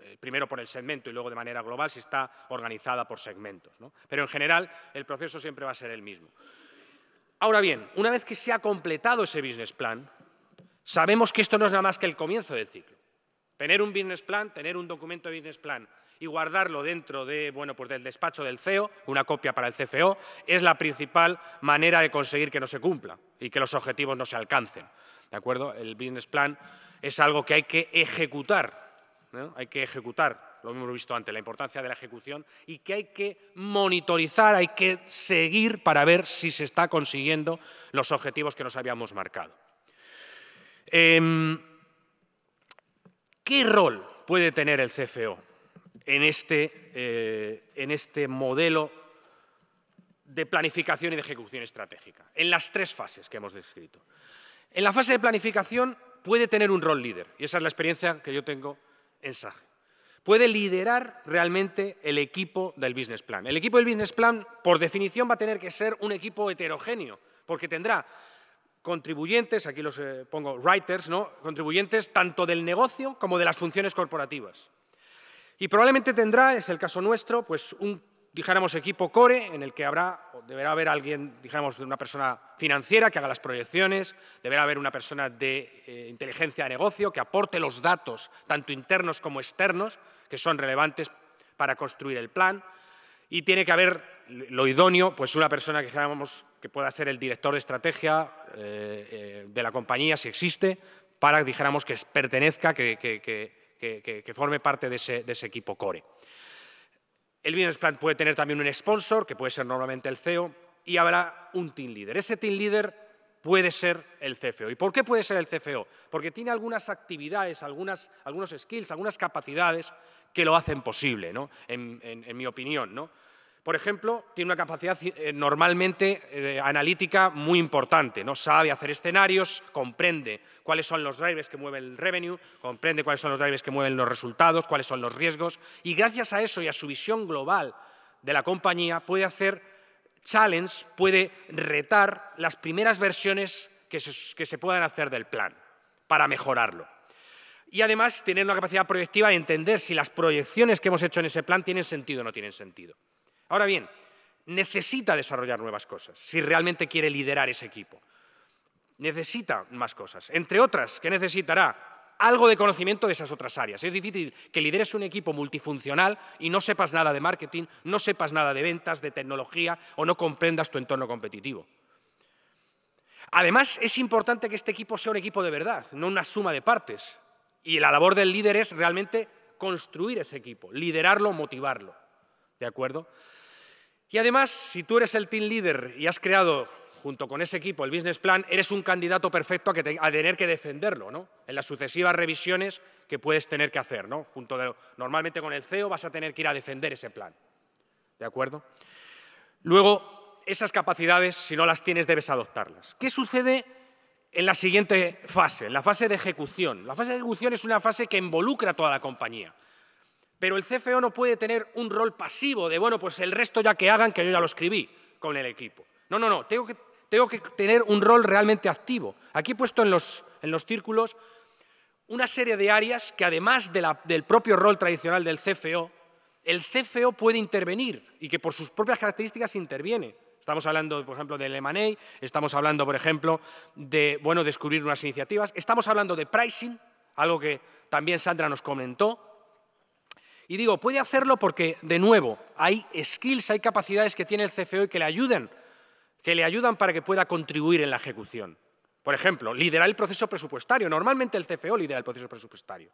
eh, primero por el segmento y luego de manera global, si está organizada por segmentos. Pero en general el proceso siempre va a ser el mismo. Ahora bien, una vez que se ha completado ese business plan, sabemos que esto no es nada más que el comienzo del ciclo. Tener un business plan, tener un documento de business plan y guardarlo dentro de, bueno, pues del despacho del CEO, una copia para el CFO, es la principal manera de conseguir que no se cumpla y que los objetivos no se alcancen. ¿De acuerdo? El business plan es algo que hay que ejecutar, hay que ejecutar, lo hemos visto antes, la importancia de la ejecución y que hay que monitorizar, hay que seguir para ver si se está consiguiendo los objetivos que nos habíamos marcado. Em, ¿Qué rol puede tener el CFO en este, eh, en este modelo de planificación y de ejecución estratégica? En las tres fases que hemos descrito. En la fase de planificación puede tener un rol líder, y esa es la experiencia que yo tengo en SAGE. Puede liderar realmente el equipo del business plan. El equipo del business plan, por definición, va a tener que ser un equipo heterogéneo, porque tendrá contribuyentes, aquí los eh, pongo writers, ¿no? contribuyentes tanto del negocio como de las funciones corporativas. Y probablemente tendrá, es el caso nuestro, pues un equipo core, en el que habrá, deberá haber alguien, dijéramos, una persona financiera que haga las proyecciones, deberá haber una persona de eh, inteligencia de negocio que aporte los datos, tanto internos como externos, que son relevantes para construir el plan, y tiene que haber lo idóneo, pues una persona que, dijéramos, que pueda ser el director de estrategia eh, eh, de la compañía, si existe, para, dijéramos, que pertenezca, que, forme parte de ese equipo core. El business plan puede tener también un sponsor, que puede ser normalmente el CEO, y habrá un team leader. Ese team leader puede ser el CFO. ¿Y por qué puede ser el CFO? Porque tiene algunas actividades, algunas, algunos skills, algunas capacidades que lo hacen posible, ¿no? en, en mi opinión. ¿no? Por ejemplo, tiene una capacidad eh, normalmente eh, analítica muy importante, ¿no? sabe hacer escenarios, comprende cuáles son los drivers que mueven el revenue, comprende cuáles son los drivers que mueven los resultados, cuáles son los riesgos, y gracias a eso y a su visión global de la compañía puede hacer challenge, puede retar las primeras versiones que se, que se puedan hacer del plan para mejorarlo. Y además tener una capacidad proyectiva de entender si las proyecciones que hemos hecho en ese plan tienen sentido o no tienen sentido. Ahora bien, necesita desarrollar nuevas cosas si realmente quiere liderar ese equipo. Necesita más cosas. Entre otras, ¿qué necesitará? Algo de conocimiento de esas otras áreas. Es difícil que lideres un equipo multifuncional y no sepas nada de marketing, no sepas nada de ventas, de tecnología o no comprendas tu entorno competitivo. Además, es importante que este equipo sea un equipo de verdad, no una suma de partes. Y la labor del líder es realmente construir ese equipo, liderarlo, motivarlo. ¿De acuerdo? Y además, si tú eres el team leader y has creado junto con ese equipo el business plan, eres un candidato perfecto a, tener que defenderlo, ¿no? En las sucesivas revisiones que puedes tener que hacer, ¿no? Junto normalmente con el CEO vas a tener que ir a defender ese plan. ¿De acuerdo? Luego, esas capacidades, si no las tienes, debes adoptarlas. ¿Qué sucede en la siguiente fase, en la fase de ejecución? La fase de ejecución es una fase que involucra a toda la compañía. Pero el CFO no puede tener un rol pasivo de, bueno, pues el resto ya que hagan, que yo ya lo escribí con el equipo. No, no, no, tengo que, tengo que tener un rol realmente activo. Aquí he puesto en los, en los círculos una serie de áreas que además del propio rol tradicional del CFO, el CFO puede intervenir y que por sus propias características interviene. Estamos hablando, por ejemplo, del M&A, estamos hablando, por ejemplo, de bueno, descubrir unas iniciativas, estamos hablando de pricing, algo que también Sandra nos comentó, y digo, puede hacerlo porque, de nuevo, hay skills, hay capacidades que tiene el CFO y que le ayudan, que le ayudan para que pueda contribuir en la ejecución. Por ejemplo, liderar el proceso presupuestario. Normalmente el CFO lidera el proceso presupuestario.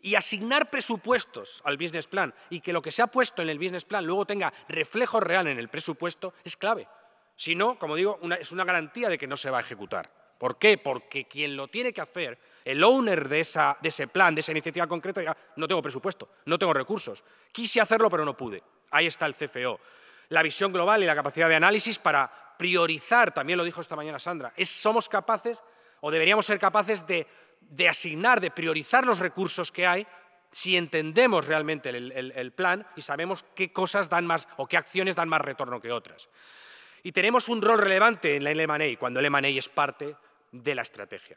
Y asignar presupuestos al business plan y que lo que se ha puesto en el business plan luego tenga reflejo real en el presupuesto es clave. Si no, como digo, es una garantía de que no se va a ejecutar. ¿Por qué? Porque quien lo tiene que hacer, el owner de, ese plan, de esa iniciativa concreta, diga, no tengo presupuesto, no tengo recursos. Quise hacerlo, pero no pude. Ahí está el CFO. La visión global y la capacidad de análisis para priorizar, también lo dijo esta mañana Sandra, es, somos capaces o deberíamos ser capaces de, asignar, de priorizar los recursos que hay si entendemos realmente el, plan y sabemos qué cosas dan más o qué acciones dan más retorno que otras. Y tenemos un rol relevante en el M&A, cuando el M&A es parte de la estrategia.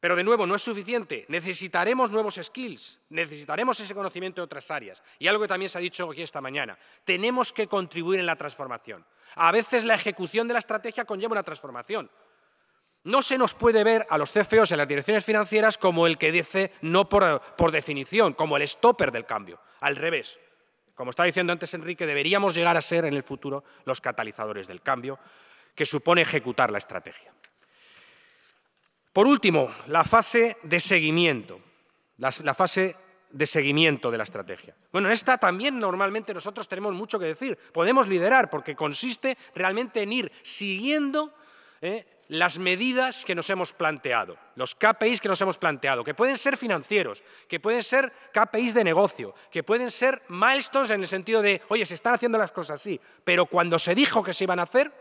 Pero de nuevo, no es suficiente. Necesitaremos nuevos skills, necesitaremos ese conocimiento de otras áreas. Y algo que también se ha dicho aquí esta mañana, tenemos que contribuir en la transformación. A veces la ejecución de la estrategia conlleva una transformación. No se nos puede ver a los CFOs en las direcciones financieras como el que dice no por, por definición, como el stopper del cambio. Al revés. Como estaba diciendo antes Enrique, deberíamos llegar a ser en el futuro los catalizadores del cambio que supone ejecutar la estrategia. Por último, la fase de seguimiento, la, fase de seguimiento de la estrategia. Bueno, en esta también normalmente nosotros tenemos mucho que decir. Podemos liderar porque consiste realmente en ir siguiendo eh, las medidas que nos hemos planteado, los KPIs que nos hemos planteado, que pueden ser financieros, que pueden ser KPIs de negocio, que pueden ser milestones en el sentido de, oye, se están haciendo las cosas así, pero cuando se dijo que se iban a hacer,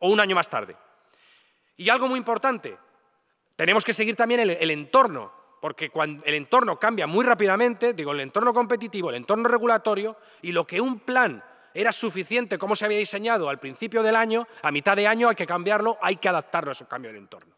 o un año más tarde. Y algo muy importante, tenemos que seguir también el, entorno, porque cuando el entorno cambia muy rápidamente, digo, el entorno competitivo, el entorno regulatorio, y lo que un plan era suficiente como se había diseñado al principio del año, a mitad de año hay que cambiarlo, hay que adaptarlo a ese cambio del entorno.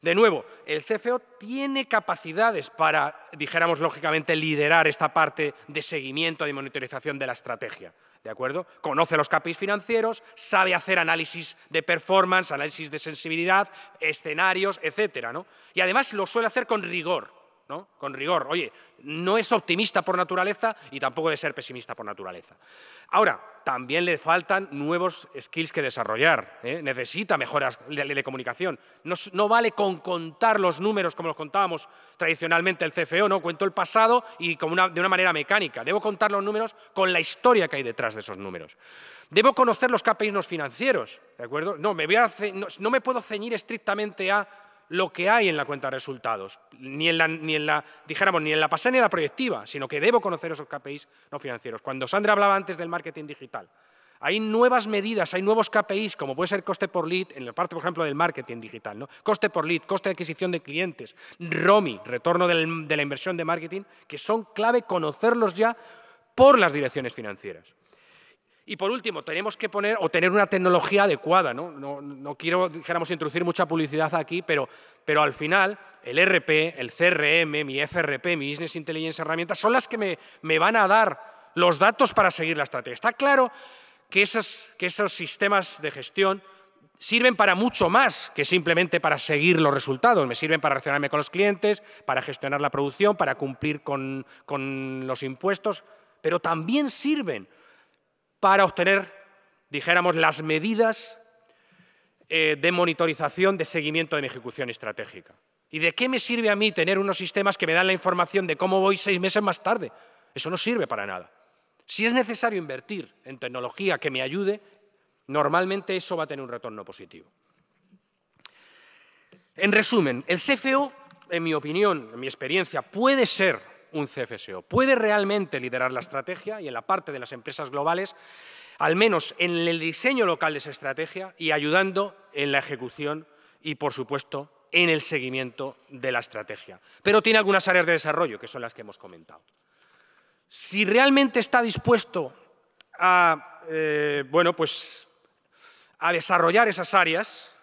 De nuevo, el CFO tiene capacidades para, dijéramos lógicamente, liderar esta parte de seguimiento, de monitorización de la estrategia. ¿De acuerdo? Conoce los KPIs financieros, sabe hacer análisis de performance, análisis de sensibilidad, escenarios, etcétera, ¿no? Y además lo suele hacer con rigor, ¿no? Con rigor. Oye, no es optimista por naturaleza y tampoco de ser pesimista por naturaleza. Ahora, también le faltan nuevos skills que desarrollar. ¿eh? Necesita mejoras de, comunicación. No, vale con contar los números como los contábamos tradicionalmente el CFO, ¿no? Cuento el pasado y de una manera mecánica. Debo contar los números con la historia que hay detrás de esos números. Debo conocer los KPIs no financieros, ¿de acuerdo? No no me puedo ceñir estrictamente a lo que hay en la cuenta de resultados, ni en la, ni en la, dijéramos, ni en la pasada ni en la proyectiva, sino que debo conocer esos KPIs no financieros. Cuando Sandra hablaba antes del marketing digital, hay nuevas medidas, hay nuevos KPIs, como puede ser coste por lead, en la parte, por ejemplo, del marketing digital, ¿no? coste por lead, coste de adquisición de clientes, ROMI, retorno de la inversión de marketing, que son clave conocerlos ya por las direcciones financieras. Y por último, tenemos que poner o tener una tecnología adecuada. No, quiero, dijéramos, introducir mucha publicidad aquí, pero, pero, al final el RP, el CRM, mi FRP, mi Business Intelligence herramientas, son las que me, me van a dar los datos para seguir la estrategia. Está claro que esos, que esos sistemas de gestión sirven para mucho más que simplemente para seguir los resultados. Me sirven para relacionarme con los clientes, para gestionar la producción, para cumplir con, con los impuestos, pero también sirven para obtener, dijéramos, las medidas eh, de monitorización, de seguimiento de mi ejecución estratégica. ¿Y de qué me sirve a mí tener unos sistemas que me dan la información de cómo voy seis meses más tarde? Eso no sirve para nada. Si es necesario invertir en tecnología que me ayude, normalmente eso va a tener un retorno positivo. En resumen, el CFO, en mi opinión, en mi experiencia, puede ser un CFSO. Puede realmente liderar la estrategia y en la parte de las empresas globales, al menos en el diseño local de esa estrategia y ayudando en la ejecución y, por supuesto, en el seguimiento de la estrategia. Pero tiene algunas áreas de desarrollo, que son las que hemos comentado. Si realmente está dispuesto a, eh, bueno, pues, a desarrollar esas áreas,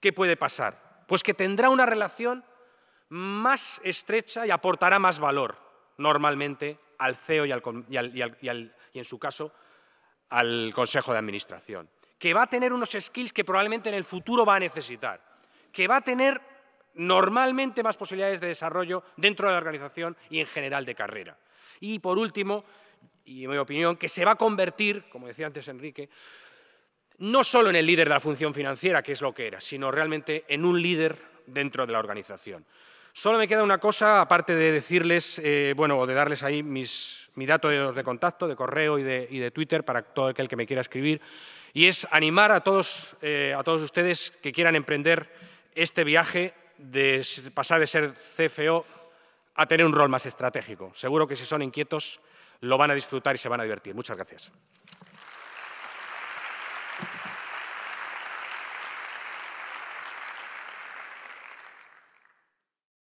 ¿qué puede pasar? Pues que tendrá una relación más estrecha y aportará más valor normalmente al CEO y, en su caso al Consejo de Administración, que va a tener unos skills que probablemente en el futuro va a necesitar, que va a tener normalmente más posibilidades de desarrollo dentro de la organización y en general de carrera. Y por último, y en mi opinión, que se va a convertir, como decía antes Enrique, no solo en el líder de la función financiera, que es lo que era, sino realmente en un líder dentro de la organización. Solo me queda una cosa, aparte de decirles, eh, bueno, o de darles ahí mis, mi dato de, contacto, de correo y de, Twitter para todo aquel que me quiera escribir, y es animar a todos, eh, a todos ustedes que quieran emprender este viaje de pasar de ser CFO a tener un rol más estratégico. Seguro que si son inquietos lo van a disfrutar y se van a divertir. Muchas gracias.